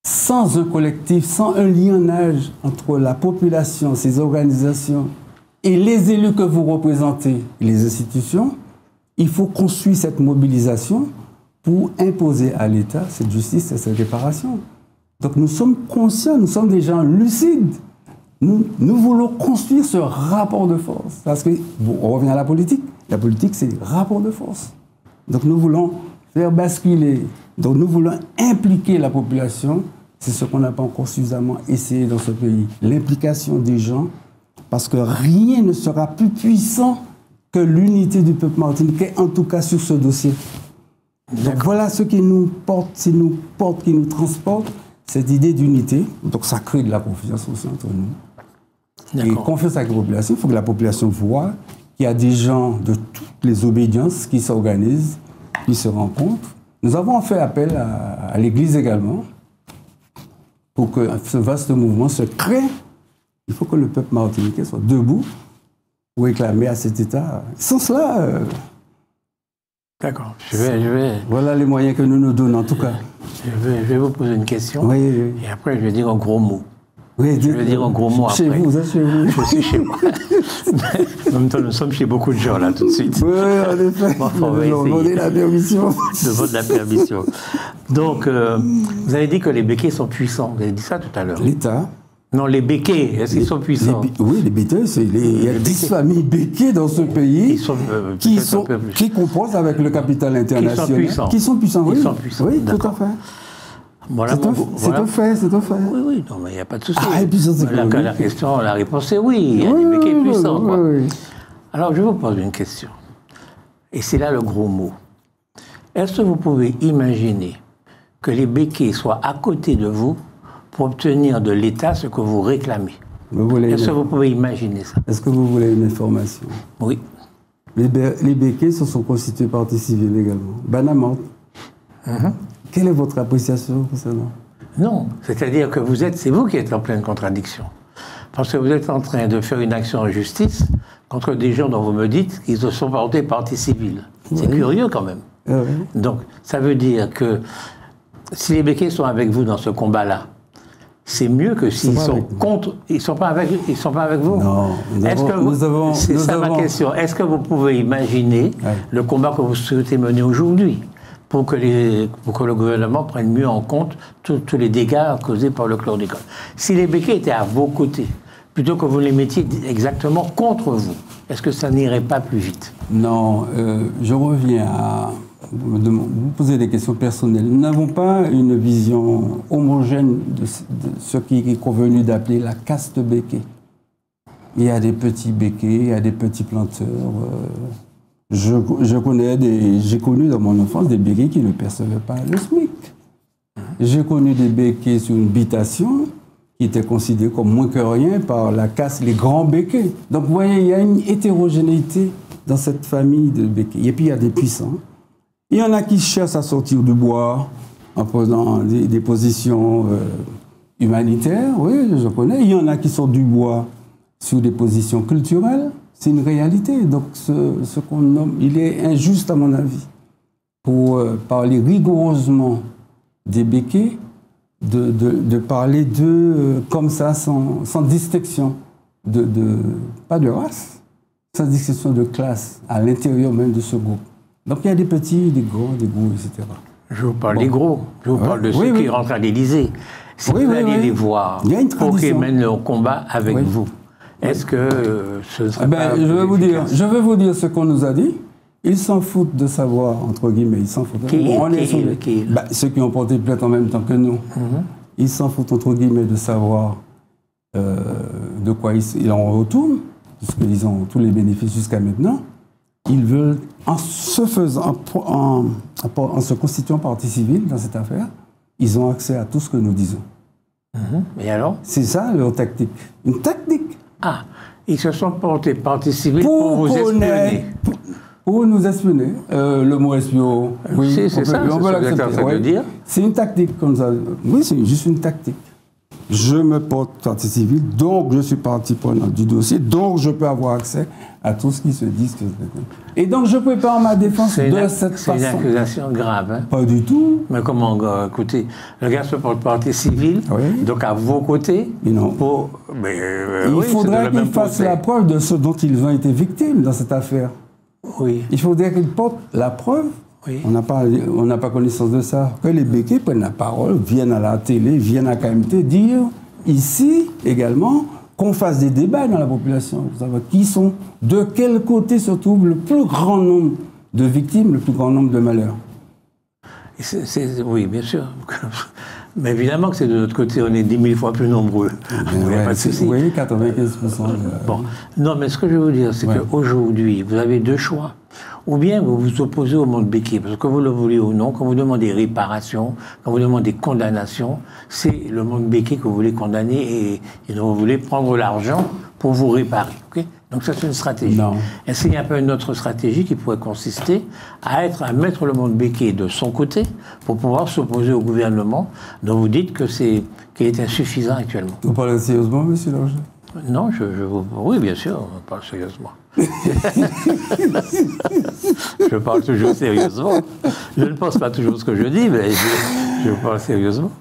sans un collectif, sans un lionnage entre la population, ces organisations et les élus que vous représentez, les institutions, il faut construire cette mobilisation pour imposer à l'État cette justice et cette réparation. Donc nous sommes conscients, nous sommes des gens lucides. Nous, nous voulons construire ce rapport de force. Parce que, on revient à la politique, la politique c'est rapport de force. Donc nous voulons faire basculer, donc nous voulons impliquer la population. C'est ce qu'on n'a pas encore suffisamment essayé dans ce pays. L'implication des gens, parce que rien ne sera plus puissant que l'unité du peuple martiniquais, en tout cas sur ce dossier. Donc voilà ce qui nous porte, qui nous porte, qui nous transporte cette idée d'unité, donc ça crée de la confiance aussi entre nous. Et confiance avec la population, il faut que la population voit qu'il y a des gens de toutes les obédiences qui s'organisent, qui se rencontrent. Nous avons fait appel à, l'Église également pour que ce vaste mouvement se crée. Il faut que le peuple martiniquais soit debout pour réclamer à cet État. Sans cela, euh, D'accord, je vais, je vais. Voilà les moyens que nous nous donnons en tout cas. Je vais, je vais vous poser une question. Oui, oui. Et après, je vais dire un gros mot. Oui, je vais dire un gros mot chez après. Vous, chez vous. Je suis chez moi. en même temps, nous sommes chez beaucoup de gens là tout de suite. Oui, en effet. Bon, on va demander la permission. De la permission. Donc, euh, vous avez dit que les béquets sont puissants. Vous avez dit ça tout à l'heure. L'État. Non, les béquets, est-ce qu'ils sont puissants Oui, les béquets, il y a 10 familles béquets dans ce pays euh, qui, sont, qui composent avec le capital international. Qui sont puissants. Qui sont puissants, oui. Sont puissants. Oui, tout à fait. Voilà, c'est un, fait, c'est un fait. Oui, oui, non, mais il n'y a pas de souci. Ah, la, la, question, la réponse est oui, il y a des béquets puissants. Alors, je vous pose une question. Et c'est là le gros mot. Est-ce que vous pouvez imaginer que les béquets soient à côté de vous pour obtenir de l'État ce que vous réclamez. Est-ce que vous pouvez imaginer ça? Est-ce que vous voulez une information? Oui. Les, les béquets se sont constitués partie civile également. Banamante. Uh-huh. Quelle est votre appréciation concernant? Non, c'est-à-dire que vous êtes, c'est vous qui êtes en pleine contradiction. Parce que vous êtes en train de faire une action en justice contre des gens dont vous me dites qu'ils se sont portés partie civile. C'est curieux quand même. Ah Donc, ça veut dire que si les béquets sont avec vous dans ce combat-là, c'est mieux que s'ils sont, contre. Ils sont pas avec. Ils sont pas avec vous. Non. Nous avons, c'est ça ma question. Est-ce que vous pouvez imaginer le combat que vous souhaitez mener aujourd'hui pour que les, pour que le gouvernement prenne mieux en compte tous les dégâts causés par le chlordécone? Si les béquets étaient à vos côtés, plutôt que vous les mettiez exactement contre vous, est-ce que ça n'irait pas plus vite? Non. Euh, je reviens à vous posez des questions personnelles. Nous n'avons pas une vision homogène de, ce qui est convenu d'appeler la caste béquet. Il y a des petits béquets, il y a des petits planteurs. Euh, je, connais des, j'ai connu dans mon enfance des béquets qui ne percevaient pas le SMIC. J'ai connu des béquets sur une habitation qui étaient considérés comme moins que rien par la caste, les grands béquets. Donc vous voyez, il y a une hétérogénéité dans cette famille de béquets. Et puis il y a des puissants. Il y en a qui cherchent à sortir du bois en prenant des, positions euh, humanitaires, oui, je connais. Il y en a qui sortent du bois sur des positions culturelles. C'est une réalité. Donc ce, qu'on nomme, il est injuste à mon avis pour euh, parler rigoureusement des béquets, de, parler d'eux euh, comme ça, sans, distinction, de, pas de race, sans distinction de classe, à l'intérieur même de ce groupe. Donc il y a des petits, des grands, des gros, etc. Je vous parle des gros, je vous parle de ceux qui rentrent à l'Élysée. Si vous allez les voir pour qu'ils mènent leur combat avec vous, est-ce que euh, ce serait eh ben, pas je vais vous dire, Je vais vous dire ce qu'on nous a dit. Ils s'en foutent de savoir, entre guillemets, ils s'en foutent. Qui, on est qui, bah, ceux qui ont porté plainte en même temps que nous. Mhm. Ils s'en foutent, entre guillemets, de savoir euh, de quoi ils, en retournent, puisqu'ils ont tous les bénéfices jusqu'à maintenant. Ils veulent, en se faisant, en, en, se constituant partie civile dans cette affaire, ils ont accès à tout ce que nous disons. Et alors? C'est ça leur tactique. Une tactique. Ah, ils se sont portés partie civile pour, vous espionner. Pour, nous espionner. Euh, le mot espion, oui, c'est ça, on peut l'accepter. C'est une tactique comme ça. Oui, c'est juste une tactique je me porte partie civile, donc je suis partie prenante du dossier, donc je peux avoir accès à tout ce qui se dit. Et donc je prépare ma défense de cette façon. C'est une accusation grave. Hein? Pas du tout. Mais comment, euh, écoutez, le gars se porte partie civile, donc à vos côtés. non. Pour, mais, euh, il faudrait qu'il fasse la preuve de ce dont ils ont été victimes dans cette affaire. Oui. Il faudrait qu'il porte la preuve on n'a pas, on pas connaissance de ça. Que les béquets prennent la parole, viennent à la télé, viennent à KMT dire ici également qu'on fasse des débats dans la population. Vous savez, qui sont, de quel côté se trouve le plus grand nombre de victimes, le plus grand nombre de malheurs Oui, bien sûr. Mais évidemment que c'est de notre côté, on est 10 000 fois plus nombreux. Oui, 95%. Bon. Non, mais ce que je veux vous dire, c'est qu'aujourd'hui, vous avez deux choix. Ou bien vous vous opposez au monde béquet, parce que vous le voulez ou non, quand vous demandez réparation, quand vous demandez condamnation, c'est le monde béquet que vous voulez condamner et, et vous voulez prendre l'argent pour vous réparer. Donc ça c'est une stratégie. Est-ce qu'il y a un peu une autre stratégie qui pourrait consister à être à mettre le monde béquet de son côté pour pouvoir s'opposer au gouvernement dont vous dites que c'est qu'il est insuffisant actuellement? Vous parlez sérieusement, Monsieur Lange Non, je, je, oui, bien sûr, on parle sérieusement. je parle toujours sérieusement. Je ne pense pas toujours ce que je dis, mais je, parle sérieusement.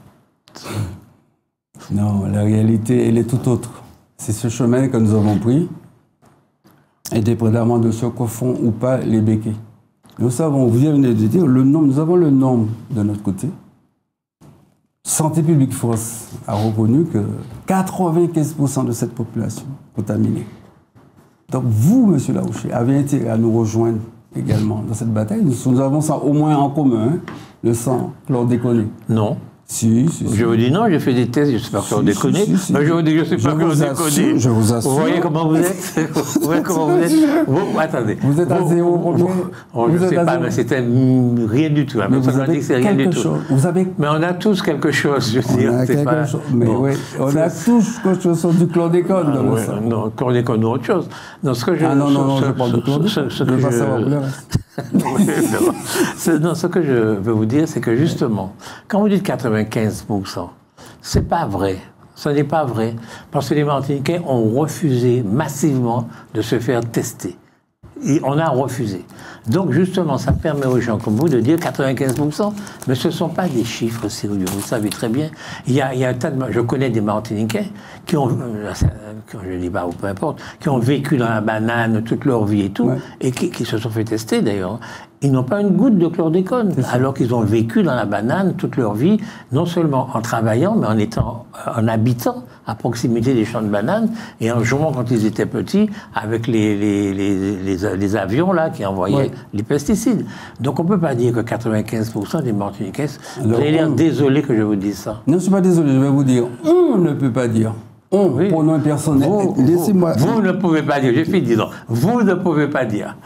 Non, la réalité, elle est tout autre. C'est ce chemin que nous avons pris, indépendamment de ce que font ou pas les béquets. Nous savons, vous venez de dire, le nombre, nous avons le nombre de notre côté. Santé publique France a reconnu que 95% de cette population contaminée. Donc vous, Monsieur Laouché, avez été à nous rejoindre également dans cette bataille. Nous, avons ça au moins en commun, hein, le sang chlordéconné. Non. Si, si, Je vous dis non, j'ai fait des tests, je ne suis pas si, déconner. mais je vous dis que je ne suis pas déconner. Je vous assure. Vous voyez comment vous êtes Vous voyez comment vous êtes vous, Attendez. Vous êtes à zéro combien oh, Je ne sais pas, mais c'était rien du tout. Mais vous avez c'est rien du tout. Vous avez... Mais on a tous quelque chose, je veux dire. On a quelque pas... chose. Mais oui, on a tous quelque chose du chlordécone ah, ouais, Non, chlordécone ou autre chose. Non, ce que je, ah non, non, non, je parle de chlordécone. Je ne veux pas savoir. non, ce que je veux vous dire, c'est que justement, quand vous dites 95%, c'est pas vrai. Ce n'est pas vrai. Parce que les Martiniquais ont refusé massivement de se faire tester. Et on a refusé. Donc justement, ça permet aux gens comme vous de dire 95%, mais ce ne sont pas des chiffres sérieux. Vous savez très bien. Il y a, il y a un tas de, je connais des Martiniquais qui ont, euh, je dis pas ou peu importe, qui ont vécu dans la banane toute leur vie et tout, et qui, qui, se sont fait tester d'ailleurs. Ils n'ont pas une goutte de chlordécone, alors qu'ils ont vécu dans la banane toute leur vie, non seulement en travaillant, mais en étant, euh, en habitant à proximité des champs de bananes et en jouant quand ils étaient petits avec les, les, les, avions là qui envoyaient les pesticides. Donc on ne peut pas dire que 95% des Martiniquais. Vous avez l'air désolé que je vous dise ça. Non, je ne suis pas désolé, je vais vous dire. On ne peut pas dire. On, oui. pronom personnel. Laissez-moi. Vous, ne pouvez pas dire, j'ai fini, Vous ne pouvez pas dire.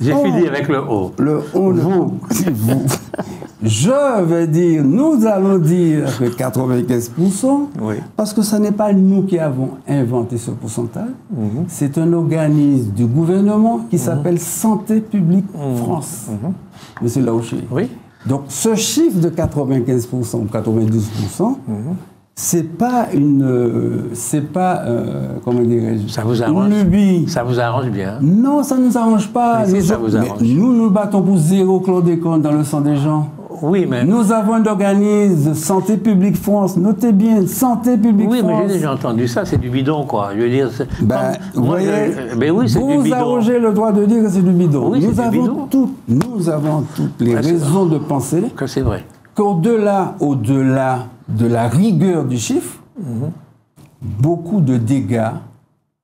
J'ai fini avec le O. Le O, vous. vous. Je vais dire, nous allons dire que 95%, parce que ce n'est pas nous qui avons inventé ce pourcentage, mhm. c'est un organisme du gouvernement qui mhm. s'appelle Santé publique mhm. France. Monsieur Laouché. Oui. Donc ce chiffre de 95% ou 92%, c'est pas une, c'est pas, euh, comment dirais-je, ça vous arrange, une lubie. Ça vous arrange bien? Non, ça nous arrange pas. nous, ça vous arrange. nous nous battons pour zéro chlordécone dans le sang des gens. Oui, mais... Nous avons un organisme, Santé publique France, notez bien, Santé publique France. Oui, mais j'ai déjà entendu ça, c'est du bidon, quoi. Je veux dire, ben, vous voyez, mais oui, c'est du bidon. Vous arrogez le droit de dire que c'est du bidon. Oui, nous, avons bidon. Tout, nous avons toutes les raisons de penser que c'est vrai. Qu'au-delà, au-delà de la rigueur du chiffre, mhm. beaucoup de dégâts,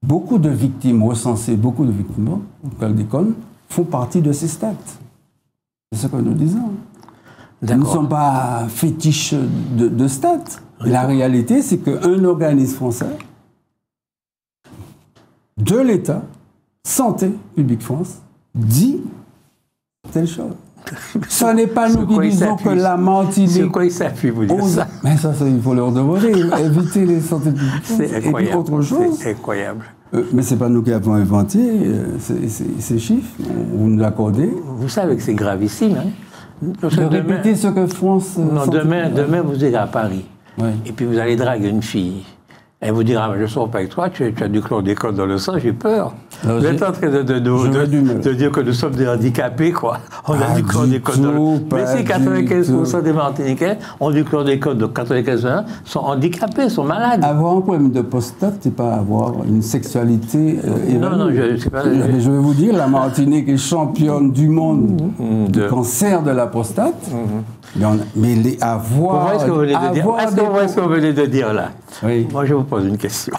beaucoup de victimes recensées, beaucoup de victimes au d'école font partie de ces stats. C'est ce que nous disons. Nous ne sommes pas fétiches de, de stats. La réalité, c'est qu'un organisme français de l'État, Santé publique France, dit telle chose. Ce n'est pas nous qui disons que la Martinique. Quoi vous dire ça? Mais ça, il faut leur demander. Éviter les santé publiques. C'est incroyable. Et autre chose. C'est incroyable. Euh, mais ce n'est pas nous qui avons inventé euh, ces, chiffres. Vous nous l'accordez. Vous savez que c'est gravissime. Hein de répéter ce que France. Non, demain, demain, vous irez à Paris. Et puis vous allez draguer une fille. Elle vous dira, je ne sors pas avec toi, tu, as du chlordécone dans le sang, j'ai peur. vous êtes en train de, de, de, dire que nous sommes des handicapés, quoi. On a du chlordécone dans le sang. Mais si 95% des Martiniquais ont du chlordécone, donc 95% sont handicapés, sont malades. Avoir un problème de prostate, c'est pas avoir une sexualité euh, Non, non, je ne sais pas. Mais je vais vous dire, la Martinique est championne du monde mmh, du cancer de la prostate. Mmh. Mais, les avoir. Est-ce que vous venez de dire, est-ce que vous venez de dire là? Oui. Moi, je vous pose une question.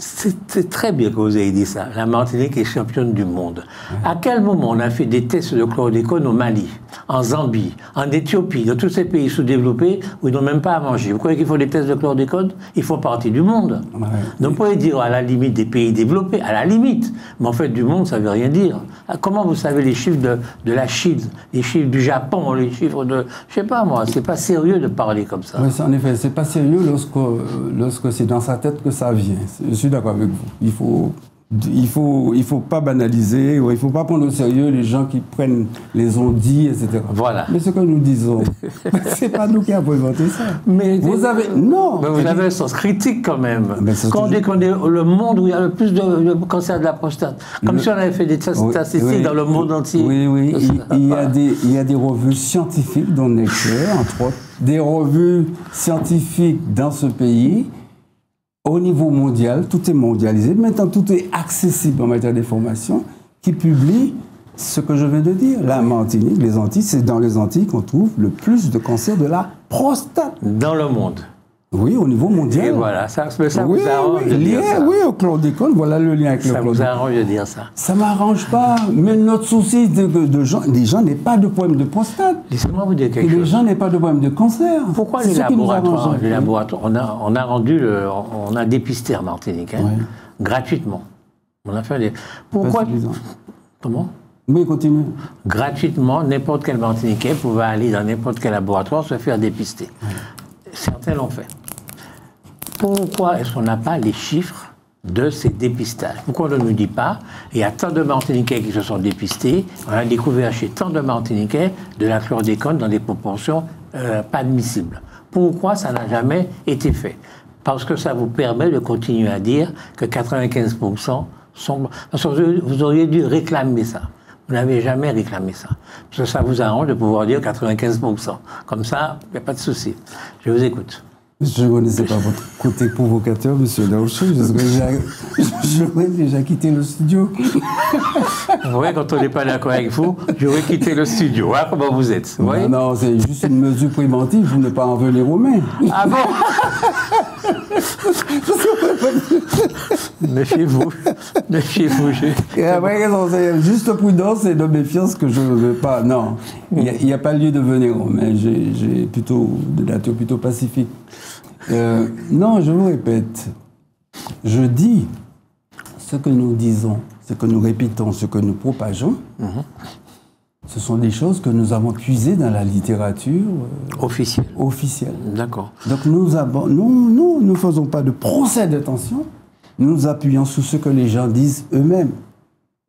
C'est très bien que vous ayez dit ça. La Martinique est championne du monde. À quel moment on a fait des tests de chlordécone au Mali, en Zambie, en Éthiopie, dans tous ces pays sous-développés où ils n'ont même pas à manger? Vous croyez qu'il faut des tests de chlordécone? Ils font partie du monde. Donc vous pouvez dire à la limite des pays développés, à la limite. Mais en fait, du monde, ça ne veut rien dire. Ah, comment vous savez les chiffres de, de la Chine, les chiffres du Japon, les chiffres de... Je sais pas moi, c'est pas sérieux de parler comme ça. Oui, en effet, c'est pas sérieux lorsque, lorsque c'est dans sa tête que ça vient suis d'accord avec vous. Il faut il faut il faut pas banaliser, il faut pas prendre au sérieux les gens qui prennent les ondits, etc. Voilà. Mais ce que nous disons, c'est pas nous qui avons inventé ça. Mais vous avez non. Mais vous avez un sens critique quand même. Quand on dit qu'on est le monde où il y a le plus de, cancer de la prostate, comme si on avait fait des statistiques dans le monde entier. Oui, oui. Il, y a des il y a des revues scientifiques dans Nature, entre autres, des revues scientifiques dans ce pays au niveau mondial, tout est mondialisé. Maintenant, tout est accessible en matière d'information, qui publie ce que je viens de dire. La Martinique, les Antilles, c'est dans les Antilles qu'on trouve le plus de cancer de la prostate. Dans le monde. Oui, au niveau mondial. Et voilà, ça, ça vous arrange oui, de dire ça. Oui, au chlordécone, voilà le lien avec le chlordécone. Ça vous arrange de dire ça. Ça m'arrange pas. Mais notre souci de, de, gens, les gens n'aient pas de problème de prostate. Laissez-moi vous dire quelque chose. Les gens n'aient pas de problème de cancer. Pourquoi les laboratoires, les laboratoires on, a, on a rendu, le, on a dépisté en Martinique, hein, gratuitement. On a fait des... Pourquoi Comment? Oui, continue. Gratuitement, n'importe quel Martiniquais pouvait aller dans n'importe quel laboratoire se faire dépister. Certains l'ont fait. Pourquoi est-ce qu'on n'a pas les chiffres de ces dépistages Pourquoi on ne nous dit pas Il y a tant de Martiniquais qui se sont dépistés, on a découvert chez tant de Martiniquais de la chlordécone dans des proportions euh, pas admissibles. Pourquoi ça n'a jamais été fait? Parce que ça vous permet de continuer à dire que 95% sont... Parce que vous auriez dû réclamer ça. Vous n'avez jamais réclamé ça. Parce que ça vous arrange de pouvoir dire 95%. Comme ça, il n'y a pas de souci. Je vous écoute. Je ne connaissais pas votre côté provocateur, monsieur Daouché. J'aurais déjà quitté le studio. Vous voyez, quand on n'est pas d'accord avec vous, j'aurais quitté le studio. Hein, comment vous êtes vous Non, non c'est juste une mesure préventive. Vous ne pas en venir aux mains. Ah bon Méfiez-vous. Méfiez-vous. Juste prudence et de méfiance que je ne veux pas. Non, il n'y a, pas lieu de venir aux mains. J'ai plutôt de nature plutôt pacifique. Euh, non, je vous répète. Je dis ce que nous disons, ce que nous répétons, ce que nous propageons, mhm. Ce sont des choses que nous avons puisées dans la littérature euh, officielle. officielle. D'accord. Donc nous nous, nous ne faisons pas de procès d'intention, nous nous appuyons sur ce que les gens disent eux-mêmes.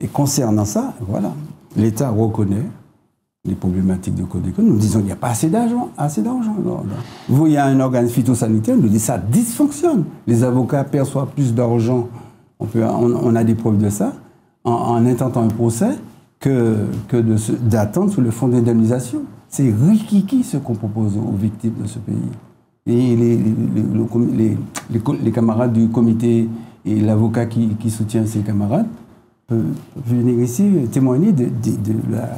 Et concernant ça, voilà, l'État reconnaît les problématiques de code Nous disons qu'il n'y a pas assez d'argent. Assez d'argent. Vous, il y a un organisme phytosanitaire, nous dit ça dysfonctionne. Les avocats perçoivent plus d'argent, on, on, a des preuves de ça, en, intentant un procès, que, que d'attendre sur le fonds d'indemnisation. C'est rikiki ce qu'on propose aux victimes de ce pays. Et les, les, camarades du comité et l'avocat qui, soutient ses camarades peuvent venir ici témoigner de, de la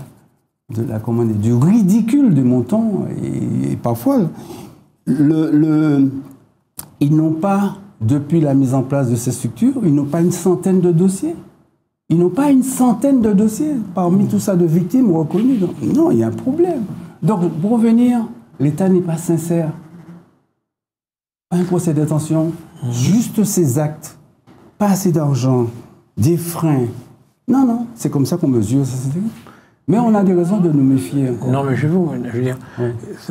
de la, comment du ridicule des montants. Et, parfois, le, ils n'ont pas, depuis la mise en place de ces structures, ils n'ont pas une centaine de dossiers. Ils n'ont pas une centaine de dossiers parmi tout ça de victimes reconnues. non, il y a un problème. Donc, pour revenir, l'État n'est pas sincère. Pas un procès d'intention, juste ces actes, pas assez d'argent, des freins. Non, non, c'est comme ça qu'on mesure. Ça, mais on a des raisons de nous méfier. Non, mais je, vous, je veux dire,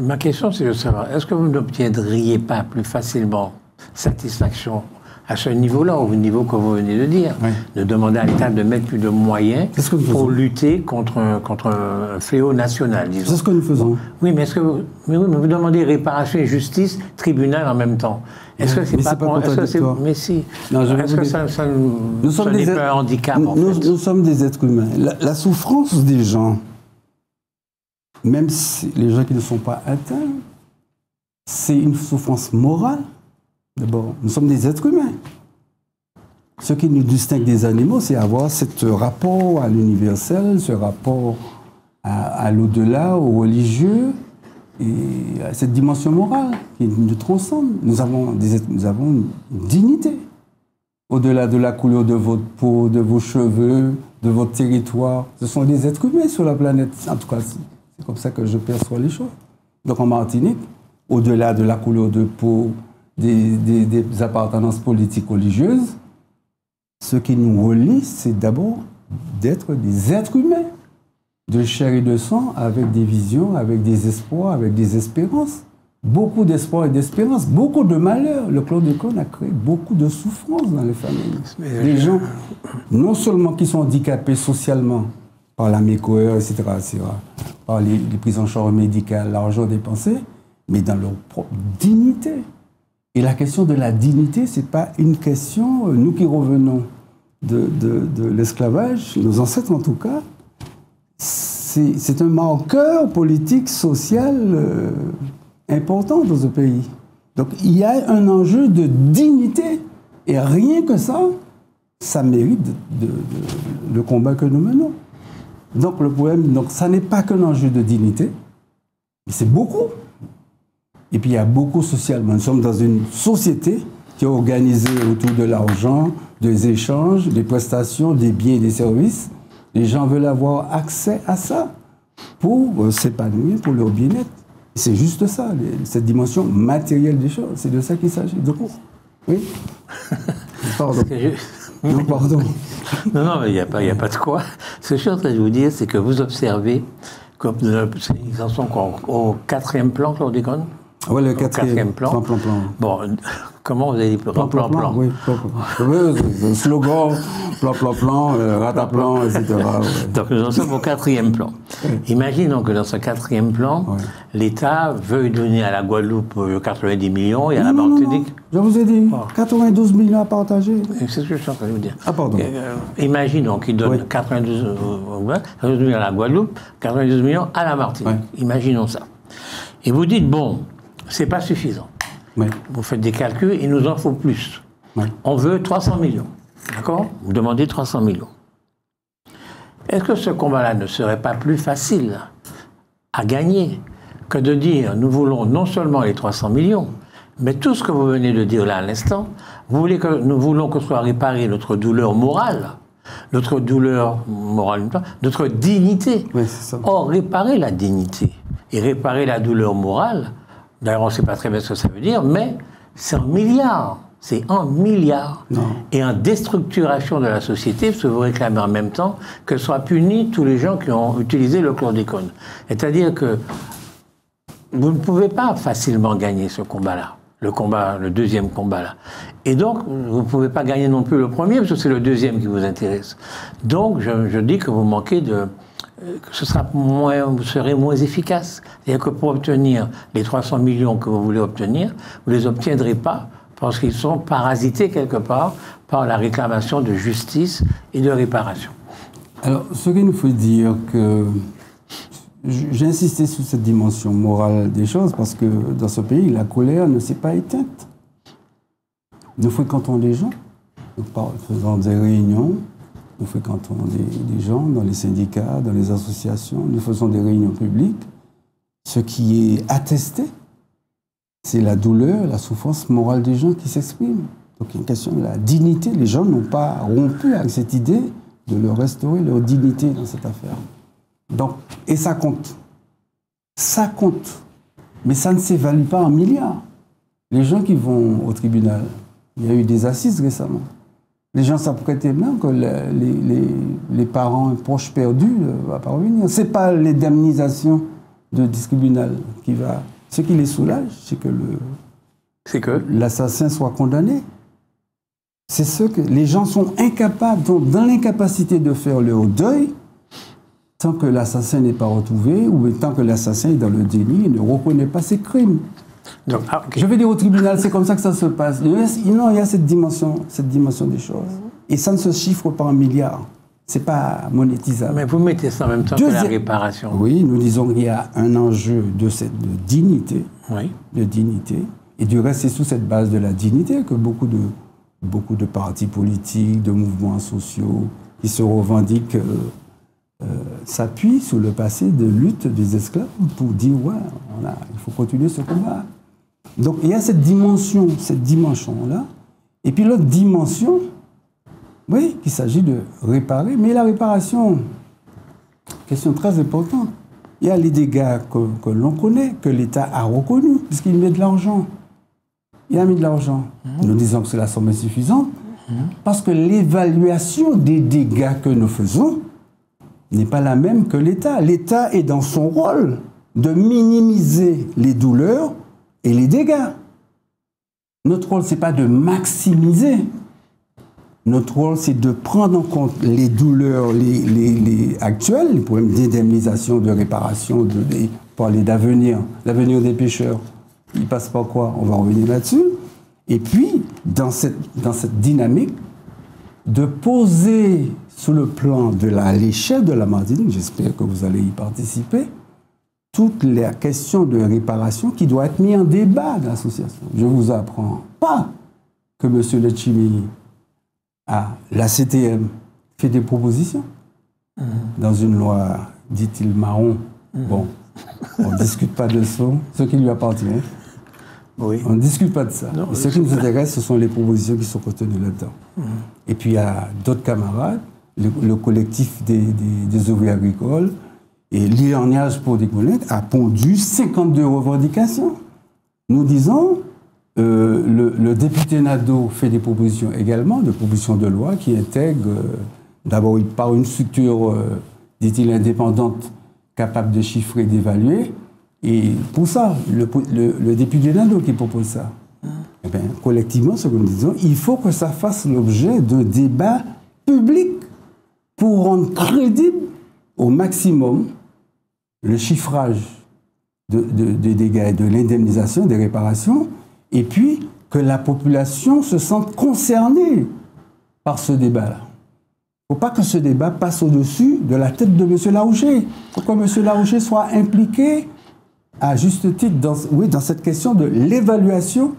ma question c'est de savoir, est-ce que vous n'obtiendriez pas plus facilement satisfaction à ce niveau-là, au niveau que vous venez de dire, de demander à l'État de mettre plus de moyens pour lutter contre un, contre un fléau national, C'est ce que nous faisons. Oui, mais est-ce que vous, mais oui, mais vous demandez réparation et justice, tribunal en même temps. Est-ce que c'est pas, pas contradictoire Mais si. Est-ce que ça, ça, nous sommes des pas un handicap nous, en fait. nous, sommes des êtres humains. La, souffrance des gens, même si les gens qui ne sont pas atteints, c'est une souffrance morale. D'abord, nous sommes des êtres humains. Ce qui nous distingue des animaux, c'est avoir ce rapport à l'universel, ce rapport à, l'au-delà, au religieux, et cette dimension morale qui nous transcende. Nous avons, des, nous avons une dignité. Au-delà de la couleur de votre peau, de vos cheveux, de votre territoire, ce sont des êtres humains sur la planète. En tout cas, c'est comme ça que je perçois les choses. Donc en Martinique, au-delà de la couleur de peau, des, appartenances politiques religieuses, ce qui nous relie, c'est d'abord d'être des êtres humains, de chair et de sang, avec des visions, avec des espoirs, avec des espérances. Beaucoup d'espoir et d'espérance, beaucoup de malheur. Le chlordécone a créé beaucoup de souffrances dans les familles. Les gens, non seulement qui sont handicapés socialement par la mécoeur, etc., par les, les prises en charge médicales, l'argent dépensé, mais dans leur propre dignité. Et la question de la dignité, ce n'est pas une question, euh, nous qui revenons de, l'esclavage, nos ancêtres en tout cas, c'est un marqueur politique, social euh, important dans ce pays. Donc il y a un enjeu de dignité. Et rien que ça, ça mérite le combat que nous menons. Donc le problème, donc, ça n'est pas qu'un enjeu de dignité, c'est beaucoup. Et puis il y a beaucoup socialement. Nous sommes dans une société qui est organisée autour de l'argent, des échanges, des prestations, des biens et des services. Les gens veulent avoir accès à ça pour euh, s'épanouir, pour leur bien-être. C'est juste ça, cette dimension matérielle des choses. C'est de ça qu'il s'agit. De quoi Oui Pardon. Non, pardon. non, non, il n'y a, pas, a pas de quoi. Ce que je suis en train de vous dire, c'est que vous observez, comme ils en sont au quatrième plan, Claude oui, le quatrième, plan. plan, plan, Bon, comment vous avez dit plan, plan, plan, Oui, plan, plan. slogan, plan, plan, plan, euh, rataplan, etc. Donc nous en sommes au quatrième plan. Imaginons que dans ce quatrième plan, l'État veuille donner à la Guadeloupe 90 euh, millions et à la Martinique... Je vous ai dit, 92 millions à partager. C'est ce que je suis en train de vous dire. Ah, pardon. Euh, imaginons qu'il donne 92, millions à la Guadeloupe, 92 millions à la Martinique. Imaginons ça. Et vous dites, bon, c'est pas suffisant. Vous faites des calculs, il nous en faut plus. On veut 300 millions. D'accord? Vous demandez 300 millions. Est-ce que ce combat-là ne serait pas plus facile à gagner que de dire nous voulons non seulement les 300 millions, mais tout ce que vous venez de dire là à l'instant, vous voulez que nous voulons que soit réparée notre douleur morale, notre douleur morale, notre dignité. Or, réparer la dignité et réparer la douleur morale, D'ailleurs, on ne sait pas très bien ce que ça veut dire, mais c'est en milliards. c'est en milliards. Et en déstructuration de la société, parce que vous réclamez en même temps que soient punis tous les gens qui ont utilisé le chlordécone. C'est-à-dire que vous ne pouvez pas facilement gagner ce combat-là, le combat, le deuxième combat-là. Et donc, vous ne pouvez pas gagner non plus le premier, parce que c'est le deuxième qui vous intéresse. Donc, je, dis que vous manquez de, ce sera moins, vous serez moins efficace. C'est-à-dire que pour obtenir les 300 millions que vous voulez obtenir, vous ne les obtiendrez pas parce qu'ils sont parasités quelque part par la réclamation de justice et de réparation. Alors, ce qu'il nous faut dire que j'ai insisté sur cette dimension morale des choses parce que dans ce pays, la colère ne s'est pas éteinte. Nous fréquentons des gens, nous faisons des réunions, nous fréquentons des, gens dans les syndicats, dans les associations, nous faisons des réunions publiques. Ce qui est attesté, c'est la douleur, la souffrance morale des gens qui s'expriment. Donc il y a une question de la dignité. Les gens n'ont pas rompu avec cette idée de leur restaurer leur dignité dans cette affaire. Donc, et ça compte. Ça compte. Mais ça ne s'évalue pas en milliards. Les gens qui vont au tribunal, il y a eu des assises récemment. Les gens s'apprêtaient même que les, les, les, parents proches perdus ne euh, vont pas revenir. Ce n'est pas l'indemnisation de tribunal qui va. Ce qui les soulage, c'est que le. C'est que L'assassin soit condamné. C'est ce que les gens sont incapables, dans l'incapacité de faire leur deuil, tant que l'assassin n'est pas retrouvé ou tant que l'assassin est dans le déni, il ne reconnaît pas ses crimes. Donc, ah, Je vais dire au tribunal, c'est comme ça que ça se passe. Non, il y a cette dimension, cette dimension des choses. Et ça ne se chiffre pas en milliards. C'est pas monétisable. Mais vous mettez ça en même temps que la réparation. Oui, nous disons qu'il y a un enjeu de cette dignité, oui. de dignité, et du reste, c'est sous cette base de la dignité que beaucoup de beaucoup de partis politiques, de mouvements sociaux qui se revendiquent euh, euh, s'appuie sur le passé de lutte des esclaves pour dire ouais, il faut continuer ce combat. Donc il y a cette dimension, cette dimension-là. Et puis l'autre dimension, oui, qu'il s'agit de réparer. Mais la réparation, question très importante. Il y a les dégâts que, l'on connaît, que l'État a reconnus, puisqu'il met de l'argent. Il a mis de l'argent. Mmh. Nous disons que c'est la somme insuffisante, mmh. parce que l'évaluation des dégâts que nous faisons, n'est pas la même que l'État. L'État est dans son rôle de minimiser les douleurs et les dégâts. Notre rôle, ce n'est pas de maximiser. Notre rôle, c'est de prendre en compte les douleurs les, actuelles, les problèmes d'indemnisation, de réparation, de, parler d'avenir, l'avenir des pêcheurs. Il passe par quoi? On va revenir là-dessus. Et puis, dans cette dynamique, de poser sur le plan de l'échelle de la Martinique, j'espère que vous allez y participer, toutes les questions de réparation qui doivent être mises en débat dans l'association. Je ne vous apprends pas que M. Lechimi, à la CTM, fait des propositions mhm. dans une loi, dit-il, marron. Mhm. Bon, on ne discute pas de ça, ce qui lui appartient. On ne discute pas de ça. ce qui nous intéresse, ce sont les propositions qui sont contenues là-dedans. Mhm. Et puis il y a d'autres camarades le, collectif des, ouvriers agricoles et l'Irniage pour des collègues a pondu 52 revendications. Nous disons, euh, le, député Nadeau fait des propositions également, des propositions de loi qui intègrent, euh, d'abord par une structure, euh, dit-il, indépendante, capable de chiffrer, d'évaluer. Et pour ça, le, député Nadeau qui propose ça. Eh bien, collectivement, ce que nous disons, il faut que ça fasse l'objet d'un débat public pour rendre crédible au maximum le chiffrage des dégâts et de l'indemnisation, des réparations, et puis que la population se sente concernée par ce débat-là. Il ne faut pas que ce débat passe au-dessus de la tête de M. Larouché. Il faut que M. Larouché soit impliqué à juste titre dans, oui, dans cette question de l'évaluation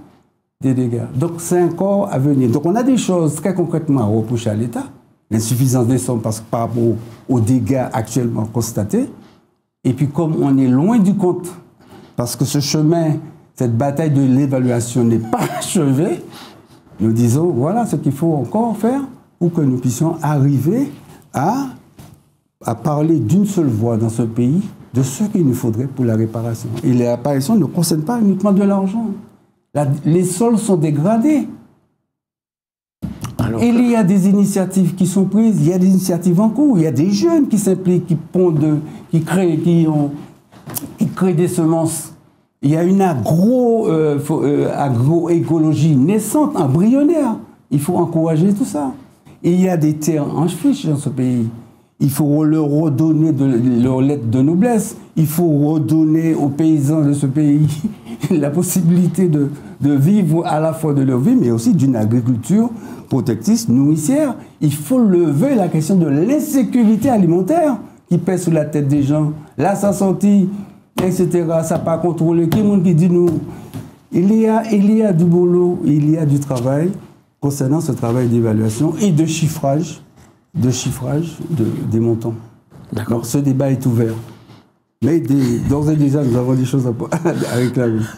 des dégâts? Donc c'est encore à venir. Donc on a des choses très concrètement à reprocher à l'État l'insuffisance des sommes par rapport aux dégâts actuellement constatés. Et puis comme on est loin du compte, parce que ce chemin, cette bataille de l'évaluation n'est pas achevée, nous disons, voilà ce qu'il faut encore faire pour que nous puissions arriver à, à parler d'une seule voix dans ce pays de ce qu'il nous faudrait pour la réparation. Et les réparations ne concernent pas uniquement de l'argent. Les sols sont dégradés. Il y a des initiatives qui sont prises, il y a des initiatives en cours, il y a des jeunes qui s'impliquent, qui pondent, qui créent, qui, ont, qui créent des semences. Il y a une agro, euh, euh, agroécologie naissante, embryonnaire. Il faut encourager tout ça. Et il y a des terres en friche dans ce pays. Il faut leur redonner de, leur lettre de noblesse. Il faut redonner aux paysans de ce pays la possibilité de, vivre à la fois de leur vie, mais aussi d'une agriculture protectrice, nourricière. Il faut lever la question de l'insécurité alimentaire qui pèse sur la tête des gens. Là, ça sortit, etc. Ça pas contrôlé. Qui qui dit nous? Il y a du boulot, il y a du travail concernant ce travail d'évaluation et de chiffrage, de chiffrage de, des montants. D'accord. Ce débat est ouvert. Mais d'ores et déjà, nous avons des choses à, réclamer.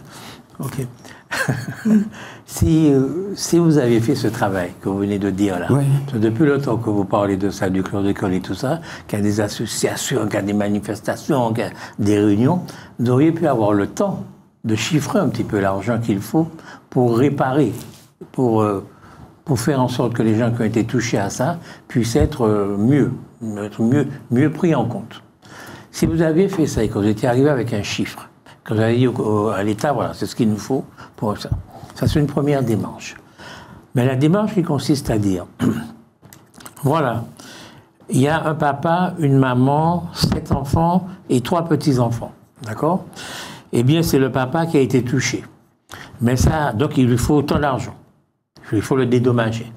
Ok. si, euh, si vous aviez fait ce travail que vous venez de dire là, depuis le temps que vous parlez de ça, du chlordécone et tout ça, qu'il y a des associations, qu'il y a des manifestations, qu'il y a des réunions, vous auriez pu avoir le temps de chiffrer un petit peu l'argent qu'il faut pour réparer, pour, euh, pour faire en sorte que les gens qui ont été touchés à ça puissent être euh, mieux, être mieux, mieux pris en compte. Si vous aviez fait ça et que vous étiez arrivé avec un chiffre, que vous avez dit à l'État, voilà, c'est ce qu'il nous faut pour ça. Ça, c'est une première démarche. Mais la démarche qui consiste à dire, voilà, il y a un papa, une maman, sept enfants et trois petits-enfants. D'accord? Eh bien, c'est le papa qui a été touché. Mais ça, donc il lui faut autant d'argent. Il faut le dédommager.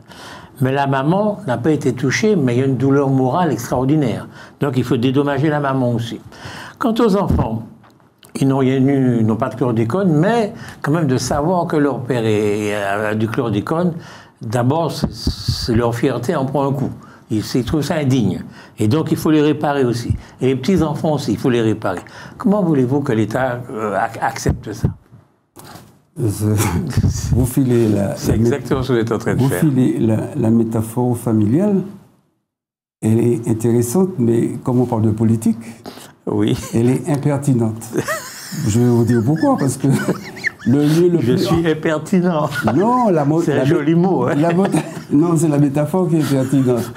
Mais la maman n'a pas été touchée, mais il y a une douleur morale extraordinaire. Donc il faut dédommager la maman aussi. Quant aux enfants, ils n'ont pas de chlordécone, mais quand même de savoir que leur père a du chlordécone, d'abord, leur fierté en prend un coup. Ils, trouvent ça indigne. Et donc, il faut les réparer aussi. Et les petits-enfants aussi, il faut les réparer. Comment voulez-vous que l'État euh, accepte ça? Vous filez la. C'est exactement ce que vous êtes en train de vous faire. Vous filez la, métaphore familiale. Elle est intéressante, mais comme on parle de politique, oui. elle est impertinente. Je vais vous dire pourquoi, parce que le lieu le Je suis impertinent. Non, la C'est un joli mot. Hein. Non, c'est la métaphore qui est pertinente.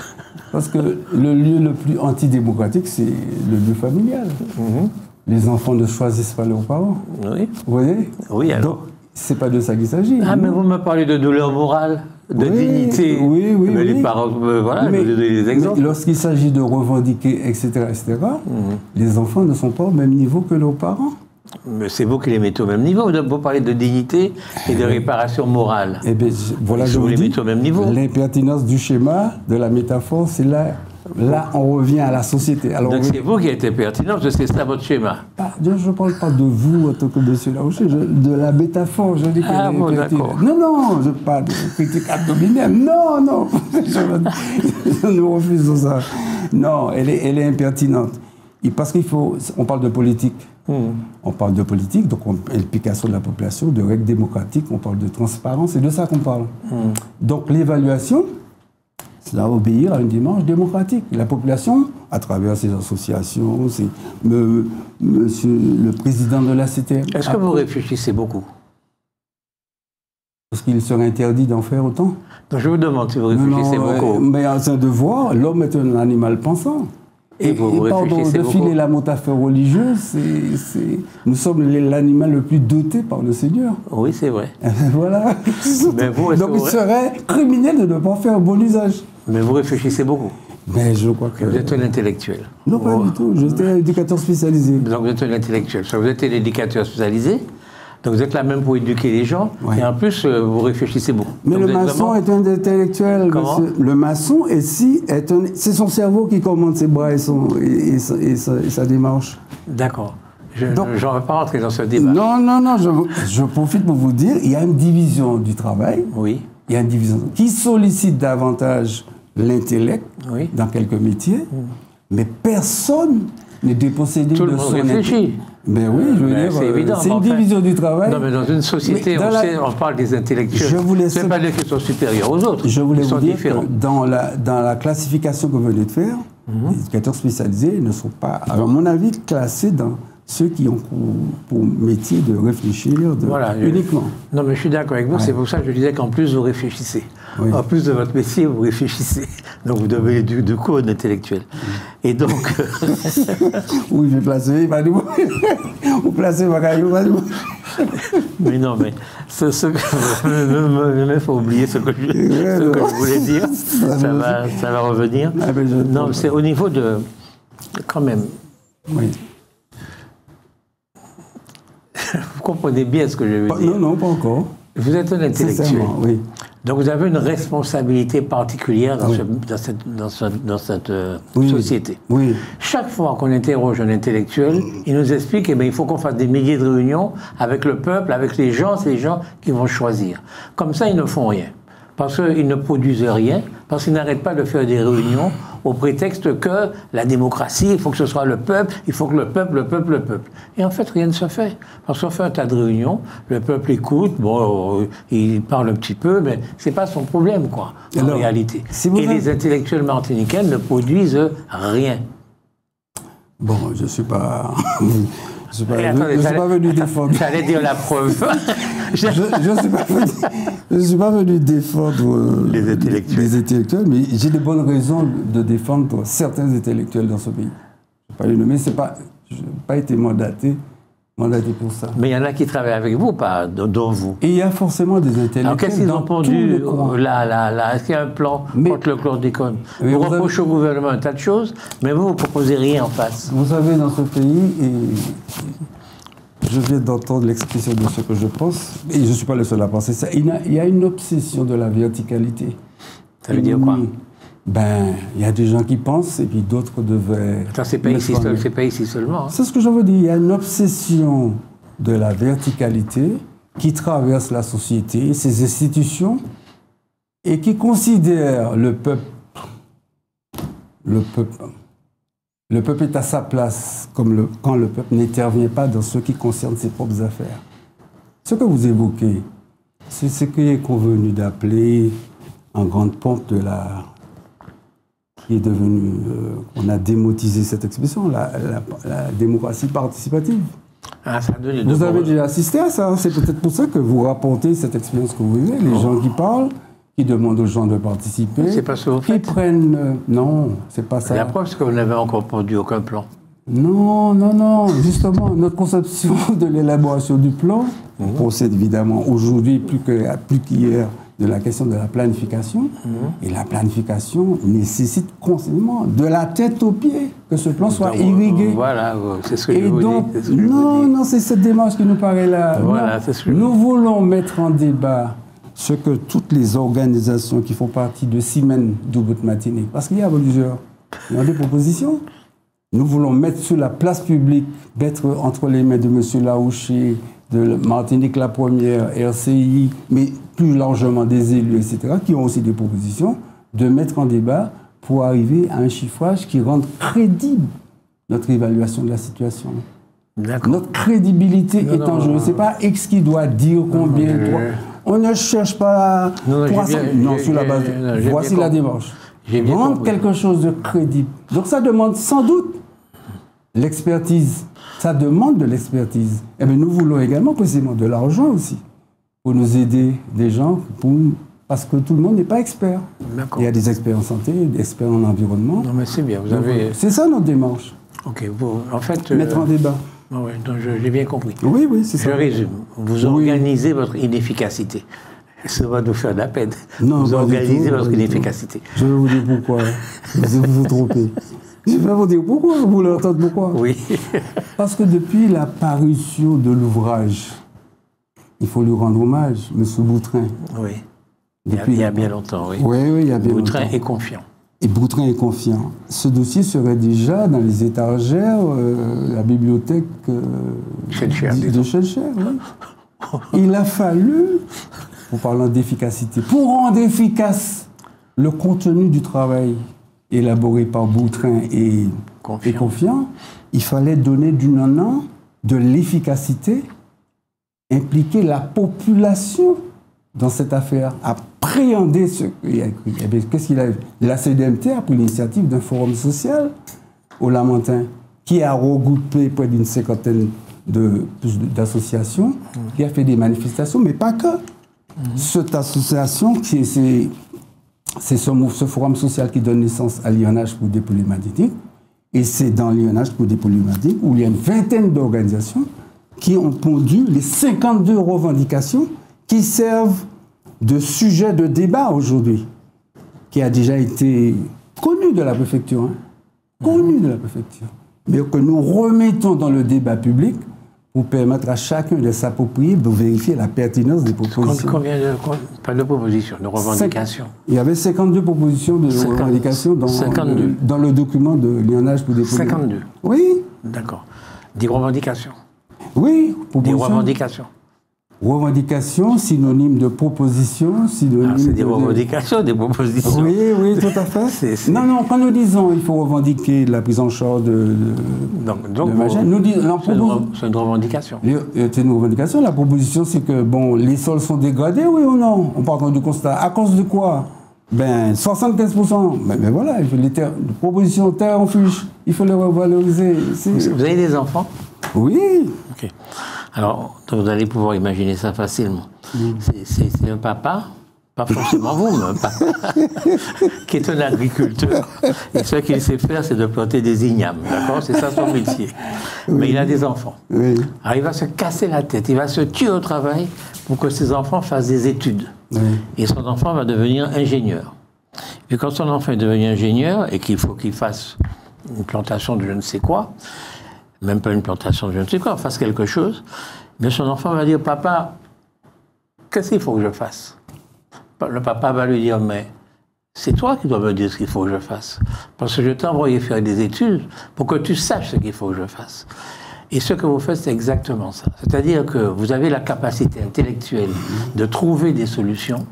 Parce que le lieu le plus antidémocratique, c'est le lieu familial. Mhm. Les enfants ne choisissent pas leurs parents. Oui. Vous voyez? Oui, alors. C'est pas de ça qu'il s'agit. Ah, mais vous me parlez de douleur morale, de dignité. Oui, oui, mais oui. Les parents, euh, voilà, mais, des exemples. Lorsqu'il s'agit de revendiquer, etc., etc., mhm. les enfants ne sont pas au même niveau que leurs parents. Mais c'est vous qui les mettez au même niveau. Vous parlez de dignité et de réparation morale. Eh bien, voilà, je, vous, les mets au même niveau. L'impertinence du schéma, de la métaphore, c'est là Là, on revient à la société. Alors, Donc c'est vous qui êtes pertinent, parce que c'est ça votre schéma. Ah, je ne parle pas de vous en tant que monsieur Larouche, de la métaphore. Je dis ah bon, d'accord. Non, non, je parle de critique abdominale. Non, non, je, nous refusons ça. Non, elle est, elle est impertinente. Et parce qu'il faut, on parle de politique. Hmm. On parle de politique, donc implication de la population, de règles démocratiques, on parle de transparence, c'est de ça qu'on parle. Hmm. Donc l'évaluation, cela obéir à une démarche démocratique. La population, à travers ses associations, monsieur le président de la CTM. Est-ce que vous réfléchissez beaucoup? Parce qu'il serait interdit d'en faire autant? je vous demande si vous réfléchissez beaucoup. mais c'est un devoir. L'homme est un animal pensant. Et, vous, et, pardon, de filer la métaphore religieuse, nous sommes l'animal le plus doté par le Seigneur. Oui, c'est vrai. voilà. Donc il serait criminel de ne pas faire bon usage. Mais vous réfléchissez beaucoup. Mais je crois que. Vous êtes un intellectuel. Non, pas du tout. J'étais un éducateur spécialisé. Donc vous êtes un intellectuel. Vous êtes un éducateur spécialisé. Donc vous êtes là même pour éduquer les gens. Et en plus, euh, vous réfléchissez beaucoup. Mais le maçon est un intellectuel. Comment le maçon, ici, est un... c'est son cerveau qui commande ses bras et, son... et, sa... démarche. D'accord. Je ne vais pas rentrer dans ce débat. Non, non, non. Je, je profite pour vous dire, il y a une division du travail. Oui. Il y a une division qui sollicite davantage l'intellect dans quelques métiers, mm. mais personne n'est dépossédé Tout de le monde réfléchit. Mais oui, je veux dire, c'est euh, une division du travail. Non, mais dans une société, on, parle des intellectuels. Je voulais c'est pas des qui sont supérieurs aux autres. Je voulais Ils vous dire différents. dans la, dans la classification que vous venez de faire, mm-hmm. les éducateurs spécialisés ne sont pas, à mon avis, classés dans ceux qui ont pour, métier de réfléchir de, voilà, uniquement. non, mais je suis d'accord avec vous. C'est pour ça que je disais qu'en plus, vous réfléchissez. En plus de votre métier, vous réfléchissez. Donc, vous devez du, du coup un intellectuel. Et donc. oui, je vais placer. Vous placez ma Mais non, mais ce, ce que, il faut oublier ce que, je, ce que je voulais dire. Ça va, ça va revenir. Ah, non, c'est au niveau de. Quand même. Oui. vous comprenez bien ce que je veux dire. Non, non, pas encore. Vous êtes un intellectuel. Oui. Donc vous avez une responsabilité particulière dans, cette, dans cette, euh, société. Oui. Chaque fois qu'on interroge un intellectuel, il nous explique qu'il eh faut qu'on fasse des milliers de réunions avec le peuple, avec les gens, c'est les gens qui vont choisir. Comme ça, ils ne font rien parce qu'ils ne produisent rien, parce qu'ils n'arrêtent pas de faire des réunions au prétexte que la démocratie, il faut que ce soit le peuple, il faut que le peuple, le peuple, le peuple. Et en fait, rien ne se fait. Parce qu'on fait un tas de réunions, le peuple écoute, bon, euh, il parle un petit peu, mais c'est pas son problème, quoi, en réalité. Et les intellectuels martiniquais ne produisent rien. Bon, je ne suis pas. Je suis pas, venu, défendre. J'allais dire la preuve. je ne suis, pas venu défendre euh, les intellectuels. mais j'ai de bonnes raisons de défendre certains intellectuels dans ce pays. Je ne vais pas les nommer, pas, je n'ai pas été mandaté pour ça. Mais il y en a qui travaillent avec vous, pas dont vous. Et il y a forcément des intellectuels. Alors qu'est-ce qu'ils ont pondu là, là, là Est-ce qu'il y a un plan contre le chlordécone Vous, vous reprochez au gouvernement un tas de choses, mais vous, vous ne proposez rien en face. Vous savez, dans ce pays, et je viens d'entendre l'expression de ce que je pense, et je ne suis pas le seul à penser ça, il y a une obsession de la verticalité. Ça veut dire quoi? Ben, il y a des gens qui pensent et puis d'autres devaient. Attends, c'est pas, ici, pas ici seulement. Hein. C'est ce que je veux dire. Il y a une obsession de la verticalité qui traverse la société, ses institutions, et qui considère le peuple. Le peuple. Le peuple est à sa place comme le, quand le peuple n'intervient pas dans ce qui concerne ses propres affaires. Ce que vous évoquez, c'est ce qui est convenu d'appeler en grande pompe de la qui est devenu, euh, on a démotisé cette expression, la, démocratie participative. Ah, ça vous avez déjà assisté à ça, c'est peut-être pour ça que vous rapportez cette expérience que vous vivez, les gens qui parlent, qui demandent aux gens de participer, c'est pas ce que vous qui prennent... Euh, non, c'est pas ça. La preuve, c'est que vous n'avez encore produit aucun plan. Non, non, non. Justement, notre conception de l'élaboration du plan mmh. procède évidemment aujourd'hui plus qu'hier plus de la question de la planification. Mhm. Et la planification nécessite constamment de la tête aux pieds, que ce plan soit irrigué. Voilà, c'est ce que je vous donc, Non, non, c'est cette démarche qui nous paraît là. Voilà, ce nous voulons mettre en débat ce que toutes les organisations qui font partie de Siemens Doubout Matinée, parce qu'il y a plusieurs, il y a des propositions. Nous voulons mettre sur la place publique, mettre entre les mains de M. Laouché, de Martinique la Première, RCI, mais plus largement des élus, etc., qui ont aussi des propositions, de mettre en débat pour arriver à un chiffrage qui rende crédible notre évaluation de la situation. Notre crédibilité est en jeu. Ce n'est pas X qui doit dire combien. On ne cherche pas. Non, non, sur la base. voici la démarche. Rendre quelque chose de crédible. Donc ça demande sans doute l'expertise. Ça demande de l'expertise. Et eh bien, nous voulons également précisément de l'argent aussi pour nous aider des gens, pour, parce que tout le monde n'est pas expert. Il y a des experts en santé, des experts en environnement. Non, mais c'est bien, vous avez... C'est ça notre démarche. Ok, vous, en fait... Mettre en débat. Ah oui, donc j'ai bien compris. Oui, oui, c'est ça. Je résume. Vous organisez votre inefficacité. Ça va nous faire de la peine. Non, vous organisez votre inefficacité. Je vais vous dire pourquoi. vous vous trompez. Je vais vous dire pourquoi. Vous voulez entendre pourquoi Oui. Parce que depuis la parution de l'ouvrage il faut lui rendre hommage, M. Boutrin. Oui. il y a bien longtemps, oui. Oui, oui, il y a bien Boutrin est confiant. Et Boutrin est confiant. Ce dossier serait déjà dans les étagères, euh, la bibliothèque euh, de Chelcher. Oui. il a fallu, en parlant d'efficacité, pour rendre efficace le contenu du travail élaboré par Boutrin et confiant, et confiant il fallait donner du non de l'efficacité impliquer la population dans cette affaire, appréhender ce qu'il a écrit. Eh qu'est-ce qu'il a La CDMT a pris l'initiative d'un forum social au Lamentin qui a regroupé près d'une cinquantaine d'associations, qui a fait des manifestations, mais pas que. Cette association, c'est ce, ce, forum social qui donne naissance à l'INH pour des magnétiques, et c'est dans l'INH pour des magnétiques où il y a une vingtaine d'organisations qui ont pondu les 52 revendications qui servent de sujet de débat aujourd'hui, qui a déjà été connu de la préfecture, hein. connu de la préfecture, mais que nous remettons dans le débat public pour permettre à chacun de s'approprier, de vérifier la pertinence des propositions. Combien de, pas de propositions, de revendications Il y avait 52 propositions de revendications dans, Le, dans le document de Lyonnage pour des 52 Oui. D'accord. Des revendications Oui. Des revendications Revendication, synonyme de proposition, synonyme. Ah, c'est des revendications, des propositions. Oui, oui, tout à fait. Non, non, quand nous disons il faut revendiquer la prise en charge de. donc, donc nous disons. C'est une, revendication. C'est une revendication. La proposition, c'est que bon, les sols sont dégradés, oui ou non? On part du constat. À cause de quoi? Ben, 75%. Ben, ben, voilà, il faut les terres, proposition terre en fuche, il faut les revaloriser. Vous avez des enfants? Oui. Ok. Alors, vous allez pouvoir imaginer ça facilement. C'est un papa, pas forcément vous, mais un papa, qui est un agriculteur. Et ce qu'il sait faire, c'est de planter des ignames. D'accord? C'est ça son métier. Mais il a des enfants. Alors, il va se casser la tête, il va se tuer au travail pour que ses enfants fassent des études. Et son enfant va devenir ingénieur. Et quand son enfant est devenu ingénieur et qu'il faut qu'il fasse une plantation de je ne sais quoi, même pas une plantation de je ne sais quoi, fasse quelque chose, mais son enfant va dire Papa, qu'est-ce qu'il faut que je fasse? Le papa va lui dire Mais c'est toi qui dois me dire ce qu'il faut que je fasse. Parce que je t'ai envoyé faire des études pour que tu saches ce qu'il faut que je fasse. Et ce que vous faites, c'est exactement ça. C'est-à-dire que vous avez la capacité intellectuelle de trouver des solutions.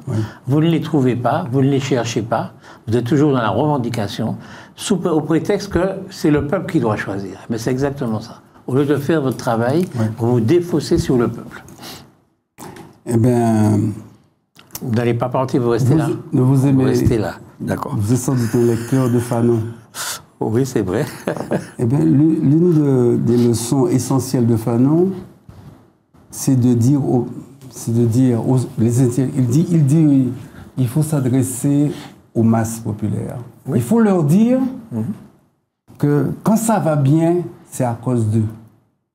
Vous ne les trouvez pas, vous ne les cherchez pas. Vous êtes toujours dans la revendication, sous, au prétexte que c'est le peuple qui doit choisir. Mais c'est exactement ça. Au lieu de faire votre travail, vous vous défaussez sur le peuple. Eh bien. Vous n'allez pas partir, vous restez là. Vous aimez. Vous restez là. D'accord. Vous êtes sans doute un lecteur de Fanon. Oui, c'est vrai. eh bien, l'une des leçons essentielles de Fanon, c'est de dire, c'est de dire les il dit, il dit, il faut s'adresser aux masses populaires. Il faut leur dire mhm. que quand ça va bien, c'est à cause d'eux.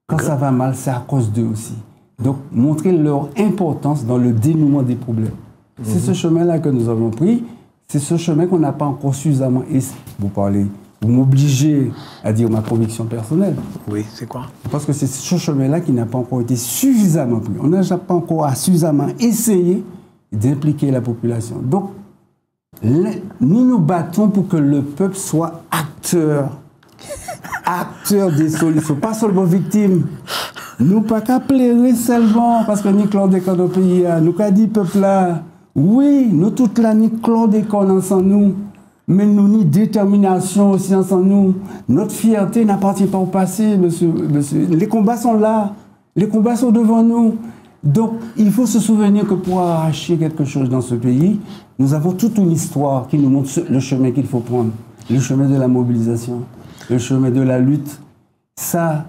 Quand ça va mal, c'est à cause d'eux aussi. Donc, montrer leur importance dans le dénouement des problèmes. C'est ce mhm. chemin-là que nous avons pris. C'est ce chemin qu'on n'a pas encore suffisamment. Vous parlez vous m'obligez à dire ma conviction personnelle. Oui, c'est quoi? Parce que c'est ce chemin-là qui n'a pas encore été suffisamment pris. On n'a pas encore suffisamment essayé d'impliquer la population. Donc, nous nous battons pour que le peuple soit acteur. acteur des solutions, pas seulement victime. Nous pas qu'à seulement parce que nous clore des au pays. Nous qu'à dit peuple là, oui, nous toute la nous clore des ensemble nous mais nous ni détermination aussi en nous. Notre fierté n'appartient pas au passé, monsieur, monsieur. Les combats sont là, les combats sont devant nous. Donc, il faut se souvenir que pour arracher quelque chose dans ce pays, nous avons toute une histoire qui nous montre le chemin qu'il faut prendre. Le chemin de la mobilisation, le chemin de la lutte. Ça,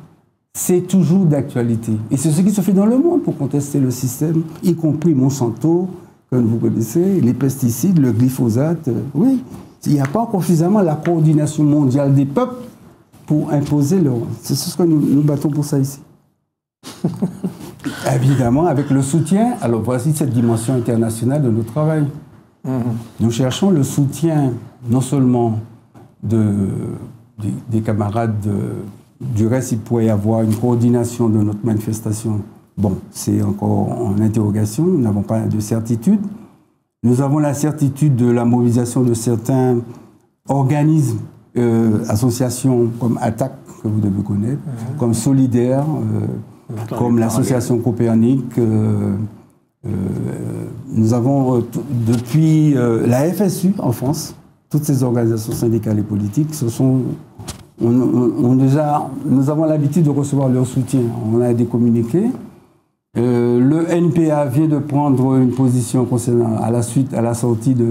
c'est toujours d'actualité. Et c'est ce qui se fait dans le monde pour contester le système, y compris Monsanto, comme vous connaissez, les pesticides, le glyphosate. Oui, il n'y a pas suffisamment la coordination mondiale des peuples pour imposer leur... C'est ce que nous battons pour ça ici. Évidemment, avec le soutien, alors voici cette dimension internationale de notre travail. Mm-hmm. Nous cherchons le soutien non seulement de, des, camarades, du reste, il pourrait y avoir une coordination de notre manifestation. Bon, c'est encore en interrogation, nous n'avons pas de certitude. Nous avons la certitude de la mobilisation de certains organismes, euh, associations comme ATTAC, que vous devez connaître, mhm. comme Solidaire, euh, comme l'association Copernic. Euh, nous avons depuis la FSU en France, toutes ces organisations syndicales et politiques, ce sont, on, déjà, nous avons l'habitude de recevoir leur soutien. On a des communiqués. Euh, le NPA vient de prendre une position concernant à la suite, à la sortie de,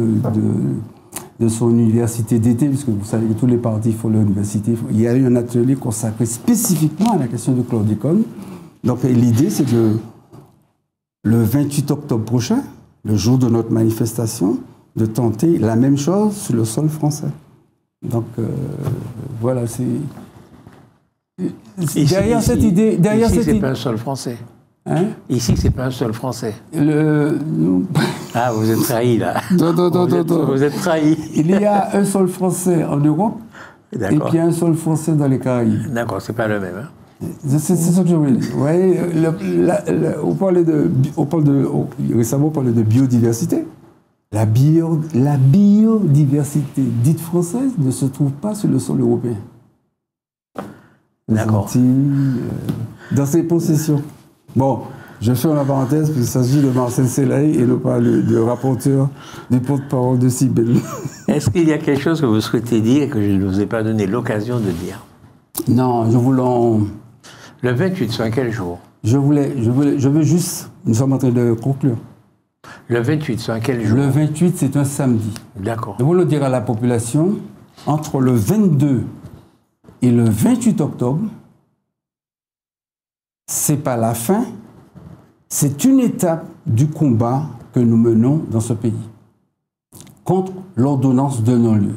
de son université d'été, puisque vous savez que tous les partis font l'université. Il y a eu un atelier consacré spécifiquement à la question du chlordécone. Donc l'idée, c'est que le 28 octobre prochain, le jour de notre manifestation, de tenter la même chose sur le sol français. Donc euh, voilà, c'est derrière cette idée, derrière ici, c'est pas un sol français. Hein? Ici, c'est pas un sol français. Le... Ah, vous êtes trahi là. Non, non, non, non, Vous êtes trahi. Il y a un sol français en Europe et puis un sol français dans les Caraïbes. D'accord, c'est pas le même. Hein. C'est ça que je voulais dire. Vous voyez, on parlait de, on parle de, récemment, on parlait de biodiversité. La, bio, la biodiversité dite française ne se trouve pas sur le sol européen. D'accord. Euh, dans ses possessions. Bon, je fais la parenthèse, puisqu'il s'agit de Marcel Selaï et non pas le, rapporteur du porte-parole de Cibel. Est-ce qu'il y a quelque chose que vous souhaitez dire et que je ne vous ai pas donné l'occasion de dire? Non, je voulais. Le 28, c'est quel jour? Je voulais, je voulais, je veux juste. Nous sommes en train de conclure. Le 28, c'est quel jour? Le 28, c'est un samedi. D'accord. Je voulais dire à la population, entre le 22 et le 28 octobre, c'est pas la fin, c'est une étape du combat que nous menons dans ce pays contre l'ordonnance de non-lieu.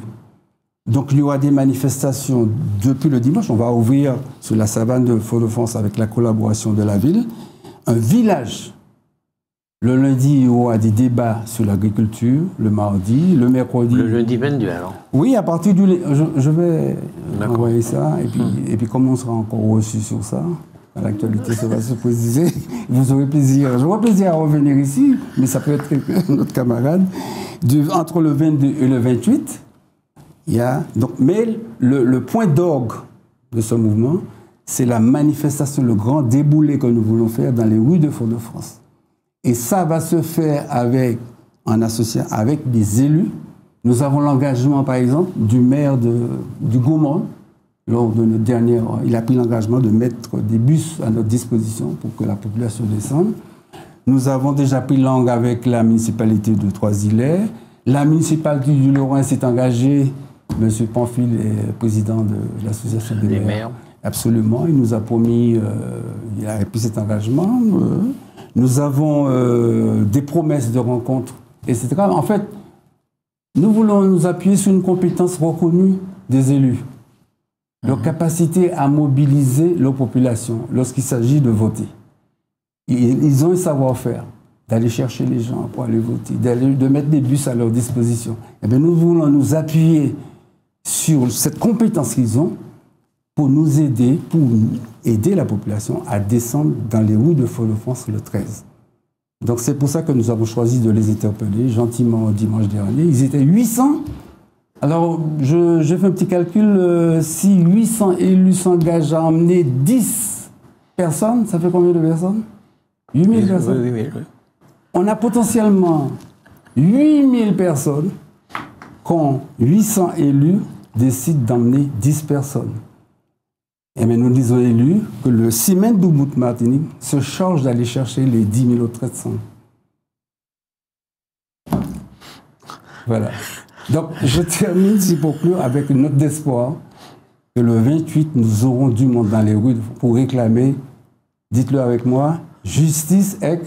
Donc il y aura des manifestations depuis le dimanche. On va ouvrir sur la savane de Fort-de-France avec la collaboration de la ville un village le lundi, il y aura des débats sur l'agriculture, le mardi, le mercredi. Le lundi 22 alors Oui, à partir du. Je, je vais envoyer ça, et puis, hmm. et puis comme on sera encore reçu sur ça, l'actualité ça va se préciser, vous aurez plaisir. J'aurai plaisir à revenir ici, mais ça peut être notre camarade. entre le 22 et le 28, Donc, mais le, point d'orgue de ce mouvement, c'est la manifestation, le grand déboulé que nous voulons faire dans les rues de Fort-de-France. Et ça va se faire avec, en associant avec des élus. Nous avons l'engagement, par exemple, du maire de, du Gaumont, lors de notre dernière, il a pris l'engagement de mettre des bus à notre disposition pour que la population descende. Nous avons déjà pris langue avec la municipalité de Trois-Îlets. La municipalité du Lorrain s'est engagée. M. Pamphile est président de l'association des, maires. Absolument. Il nous a promis, euh, il a pris cet engagement. Euh, nous avons euh, des promesses de rencontres, etc. En fait, nous voulons nous appuyer sur une compétence reconnue des élus, leur mhm. capacité à mobiliser leur population lorsqu'il s'agit de voter. Ils ont un savoir-faire d'aller chercher les gens pour aller voter, de mettre des bus à leur disposition. Eh bien, nous voulons nous appuyer sur cette compétence qu'ils ont pour nous aider, pour aider la population à descendre dans les rues de Fort-de-France le 13. Donc c'est pour ça que nous avons choisi de les interpeller gentiment dimanche dernier. Ils étaient 800. Alors je, fais un petit calcul. Euh, si 800 élus s'engagent à emmener 10 personnes, ça fait combien de personnes? 8000 personnes. Oui, oui, oui. On a potentiellement 8000 personnes quand 800 élus décident d'emmener 10 personnes. Et eh nous disons élus que le ciment d'Ubuntu Martinique se charge d'aller chercher les 10 000 autres 300. Voilà. Donc, je termine, si pour conclure, avec une note d'espoir que le 28, nous aurons du monde dans les rues pour réclamer, dites-le avec moi, justice et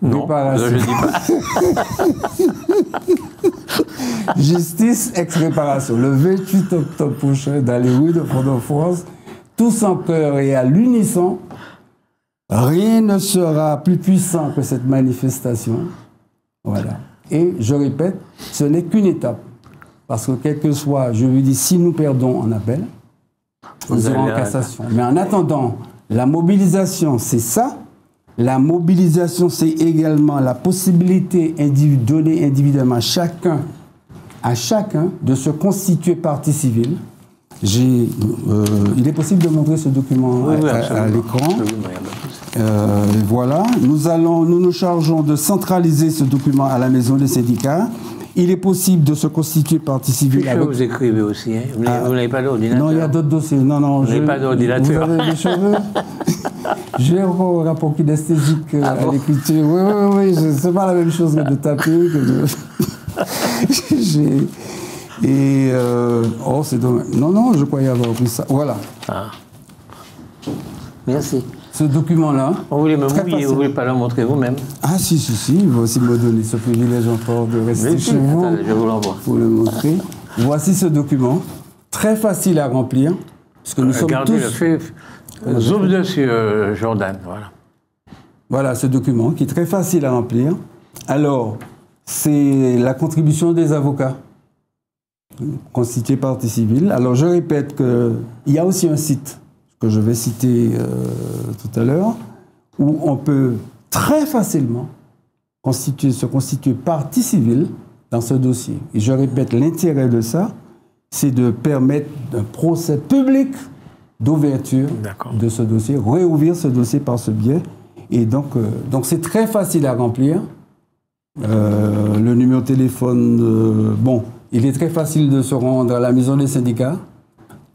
non, je dis pas. Justice, ex-réparation. Le 28 octobre prochain, dans les rues de Fort-de-France, tous en cœur et à l'unisson, rien ne sera plus puissant que cette manifestation. Voilà. Et je répète, ce n'est qu'une étape. Parce que quel que soit, je lui dis, si nous perdons en appel, nous irons en cassation. Mais en attendant, la mobilisation, c'est ça. La mobilisation, c'est également la possibilité donnée individuellement à chacun à chacun de se constituer partie civile. Euh, il est possible de montrer ce document à, l'écran. Euh, voilà. Nous, allons, nous nous chargeons de centraliser ce document à la maison des syndicats. Il est possible de se constituer partie civile. Avec... vous écrivez aussi. Hein. Vous n'avez ah. pas d'ordinateur. Non, il y a d'autres dossiers. Non, non. Vous n'avez pas d'ordinateur. Vous avez des cheveux J'ai un rapport kinesthésique euh, ah à l'écriture. Oui, oui, oui. Ce n'est pas la même chose que de taper. Que de... et euh, oh, c'est dommage. Non, non, je croyais avoir pris ça. Voilà. Ah. Merci. Ce document-là. Vous voulez me mouiller, vous ne voulez pas le montrer vous-même Ah, si, si, si. Il va aussi me donner ce privilège encore de rester chez vous. je vous l'envoie. Pour le montrer. Voici ce document, très facile à remplir. Parce que nous sommes tous... le fait. Zoom dessus, euh, Jordan. Voilà. Voilà ce document qui est très facile à remplir. Alors, c'est la contribution des avocats constitués partie civile. Alors, je répète qu'il y a aussi un site que je vais citer euh, tout à l'heure, où on peut très facilement constituer, se constituer partie civile dans ce dossier. Et je répète, l'intérêt de ça, c'est de permettre un procès public d'ouverture de ce dossier, réouvrir ce dossier par ce biais. Et donc, euh, donc c'est très facile à remplir. Euh, le numéro de téléphone, bon, il est très facile de se rendre à la maison des syndicats.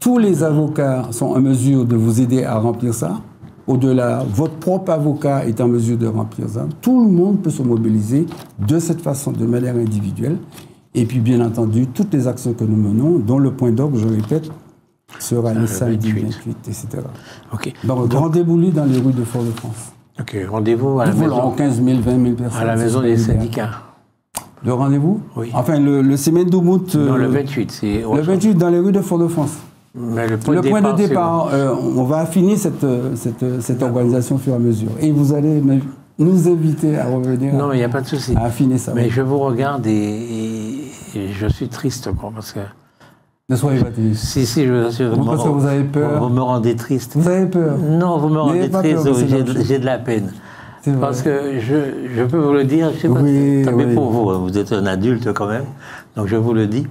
Tous les avocats sont en mesure de vous aider à remplir ça. Au-delà, votre propre avocat est en mesure de remplir ça. Tout le monde peut se mobiliser de cette façon, de manière individuelle. Et puis, bien entendu, toutes les actions que nous menons, dont le point d'orgue, je répète, sera le samedi 28, etc. Ok. Donc, rendez-vous dans les rues de Fort-de-France. Ok, rendez-vous à la maison. 15 000, 20 000 personnes. À la maison des syndicats. Le rendez-vous? Oui. Enfin, le, le semaine d'Oumout. Non, le 28, c'est. Le 28 dans les rues de Fort-de-France le point, de départ, euh, on va affiner cette, cette, cette organisation au fur et à mesure. Et vous allez nous inviter à revenir. Non, il n'y a pas de souci. À affiner ça. Mais je vous regarde et, je suis triste, quoi, parce que. Ne soyez pas triste. Si, si, je vous assure. parce que vous avez peur. Vous me rendez triste. Vous avez peur Non, vous me rendez triste. J'ai de la peine. Parce que je, je, peux vous le dire, je sais pas, oui, oui. pour vous, hein, vous êtes un adulte quand même, donc je vous le dis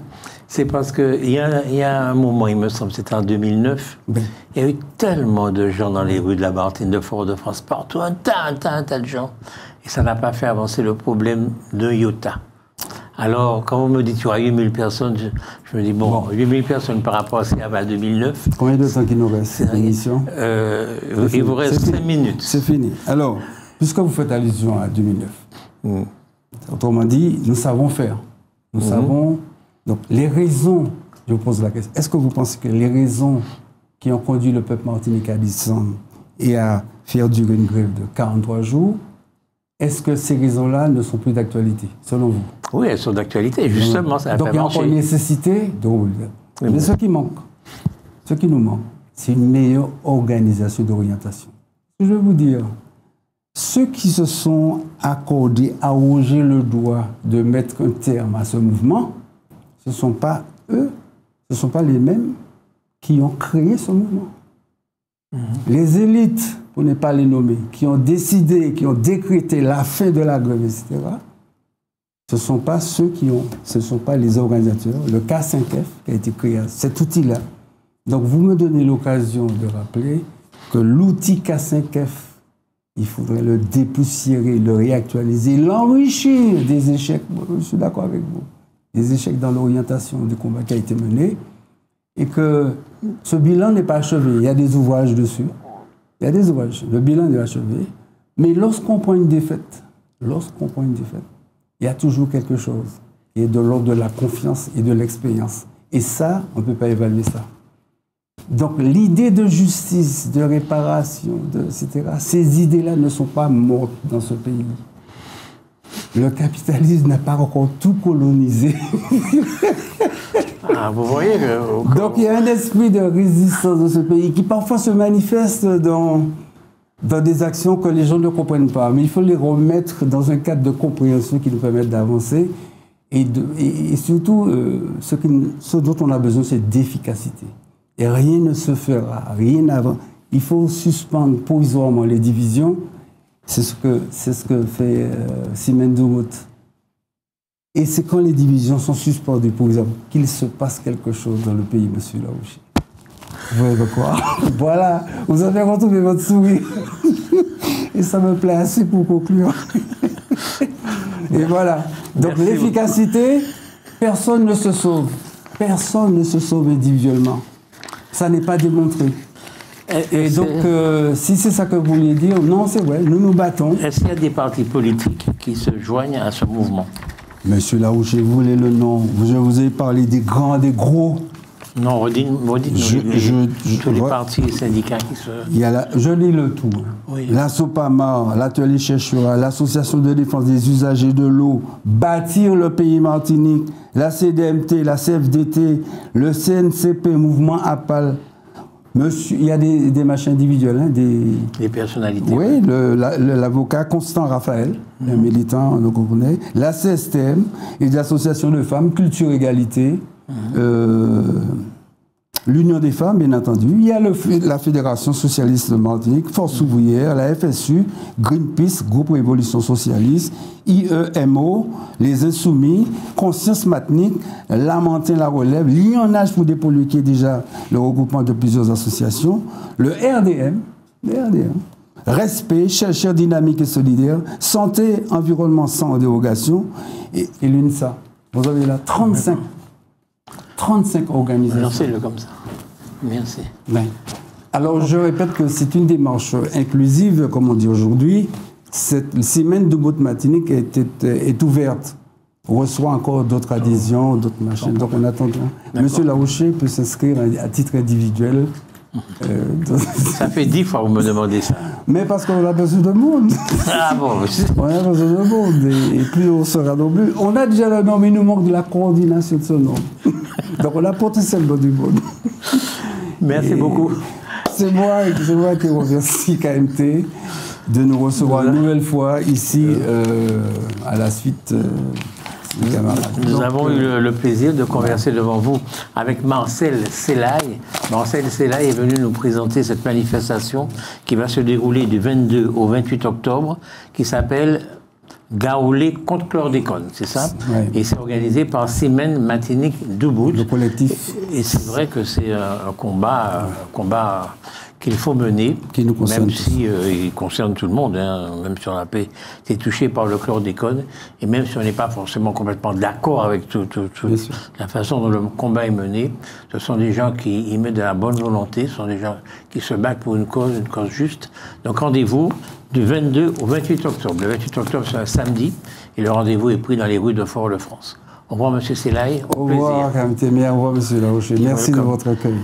c'est parce qu'il y, a, y a un moment, il me semble, c'était en 2009, il y a eu tellement de gens dans les rues de la Martine, de Fort-de-France, partout, un tas, un tas, un tas de gens. Et ça n'a pas fait avancer le problème de Iota. Alors, quand vous me dites qu'il y aura 8000 personnes, je, me dis, bon, bon. 8000 personnes par rapport à 2009. Combien de temps qu'il nous reste, cette émission euh, Il vous reste 5 minutes. C'est fini. Alors, puisque vous faites allusion à 2009, mm. autrement dit, nous savons faire. Nous mm. savons donc les raisons, je vous pose la question, est-ce que vous pensez que les raisons qui ont conduit le peuple martiniquais à descendre et à faire durer une grève de 43 jours, est-ce que ces raisons-là ne sont plus d'actualité, selon vous? Oui, elles sont d'actualité, justement, ça a Donc il y a encore une nécessité de Mais ce qui manque, ce qui nous manque, c'est une meilleure organisation d'orientation. Je vais vous dire, ceux qui se sont accordés à roger le doigt de mettre un terme à ce mouvement, ce ne sont pas eux, ce ne sont pas les mêmes qui ont créé ce mouvement. Mhm. Les élites, pour ne pas les nommer, qui ont décidé, qui ont décrété la fin de la grève, etc., ce ne sont pas ceux qui ont, ce ne sont pas les organisateurs, le K5F qui a été créé, cet outil-là. Donc vous me donnez l'occasion de rappeler que l'outil K5F, il faudrait le dépoussiérer, le réactualiser, l'enrichir des échecs. Je suis d'accord avec vous des échecs dans l'orientation du combat qui a été mené, et que ce bilan n'est pas achevé. Il y a des ouvrages dessus. Il y a des ouvrages. Le bilan pas achevé. Mais lorsqu'on prend une défaite, lorsqu'on prend une défaite, il y a toujours quelque chose qui est de l'ordre de la confiance et de l'expérience. Et ça, on ne peut pas évaluer ça. Donc l'idée de justice, de réparation, de, etc., ces idées-là ne sont pas mortes dans ce pays le capitalisme n'a pas encore tout colonisé. ah, vous voyez Donc il y a un esprit de résistance dans ce pays qui parfois se manifeste dans, dans des actions que les gens ne comprennent pas. Mais il faut les remettre dans un cadre de compréhension qui nous permette d'avancer. Et, et, surtout, euh, ce, ce, dont on a besoin, c'est d'efficacité. Et rien ne se fera, rien avant. Il faut suspendre provisoirement les divisions c'est ce que, c'est ce que fait euh, Simone Et c'est quand les divisions sont suspendues, pour exemple, qu'il se passe quelque chose dans le pays, monsieur Laouchi. Vous voyez quoi? Voilà, vous avez retrouvé votre sourire. Et ça me plaît assez pour conclure. Et voilà. Donc l'efficacité, personne ne se sauve. Personne ne se sauve individuellement. Ça n'est pas démontré. Et, donc, euh, si c'est ça que vous vouliez dire, non, c'est vrai, nous nous battons. Est-ce qu'il y a des partis politiques qui se joignent à ce mouvement Monsieur Larouche, vous voulez le nom Je vous ai parlé des grands, des gros. Non, redites je, je, tous les partis et syndicats qui se... Il y a je lis le tout. Oui. La SOPAMA, l'atelier Cherchura, l'Association de défense des usagers de l'eau, Bâtir le pays Martinique, la CDMT, la CFDT, le CNCP, Mouvement APAL, Monsieur, il y a des, des machins individuels, hein, des, personnalités. Oui, l'avocat Constant Raphaël, un militant, le connaît, la CSTM et des associations de femmes, Culture Égalité, mhm. euh, l'Union des femmes, bien entendu. Il y a la Fédération socialiste de Martinique, Force ouvrière, la FSU, Greenpeace, Groupe Révolution socialiste, IEMO, les Insoumis, Conscience Martinique, Lamentin la Relève, Lyonnage pour dépolluer, qui est déjà le regroupement de plusieurs associations, le RDM, le RDM Respect, chercheurs dynamique et solidaire, santé, environnement sans dérogation, et, et l'UNSA. Vous avez là 35 35 organisations. Lancez-le comme ça. Merci. Alors, je répète que c'est une démarche inclusive, comme on dit aujourd'hui. Cette semaine de bout matinique est, est, ouverte. On reçoit encore d'autres adhésions, d'autres machines. Donc, on attend. Monsieur Laroucher peut s'inscrire à titre individuel euh, ça fait dix fois que vous me demandez ça. Mais parce qu'on a besoin de monde. Ah bon On a besoin de monde. Et, plus on sera nombreux. On a déjà le nom, mais il nous manque de la coordination de ce nom. Donc on a potentiellement du monde. Merci beaucoup. C'est moi, moi qui remercie KMT de nous recevoir une nouvelle fois ici euh, à la suite. Euh, nous, avons eu le, plaisir de converser devant vous avec Marcel Selaï. Marcel Selaï est venu nous présenter cette manifestation qui va se dérouler du 22 au 28 octobre, qui s'appelle Gaoulé contre chlordécone, c'est ça? Et c'est organisé par Simen Matinique Dubout. Le collectif. Et, c'est vrai que c'est un combat, un combat qu'il faut mener, qui nous concerne même si euh, il concerne tout le monde, hein, même si on a été touché par le chlordécone, et même si on n'est pas forcément complètement d'accord avec tout, la façon dont le combat est mené, ce sont des gens qui y mettent de la bonne volonté, ce sont des gens qui se battent pour une cause, une cause juste. Donc rendez-vous du 22 au 28 octobre. Le 28 octobre, c'est un samedi, et le rendez-vous est pris dans les rues de Fort-de-France. Au revoir, M. Selaï. Au, au revoir, Au revoir, M. Laroche. Merci de votre accueil.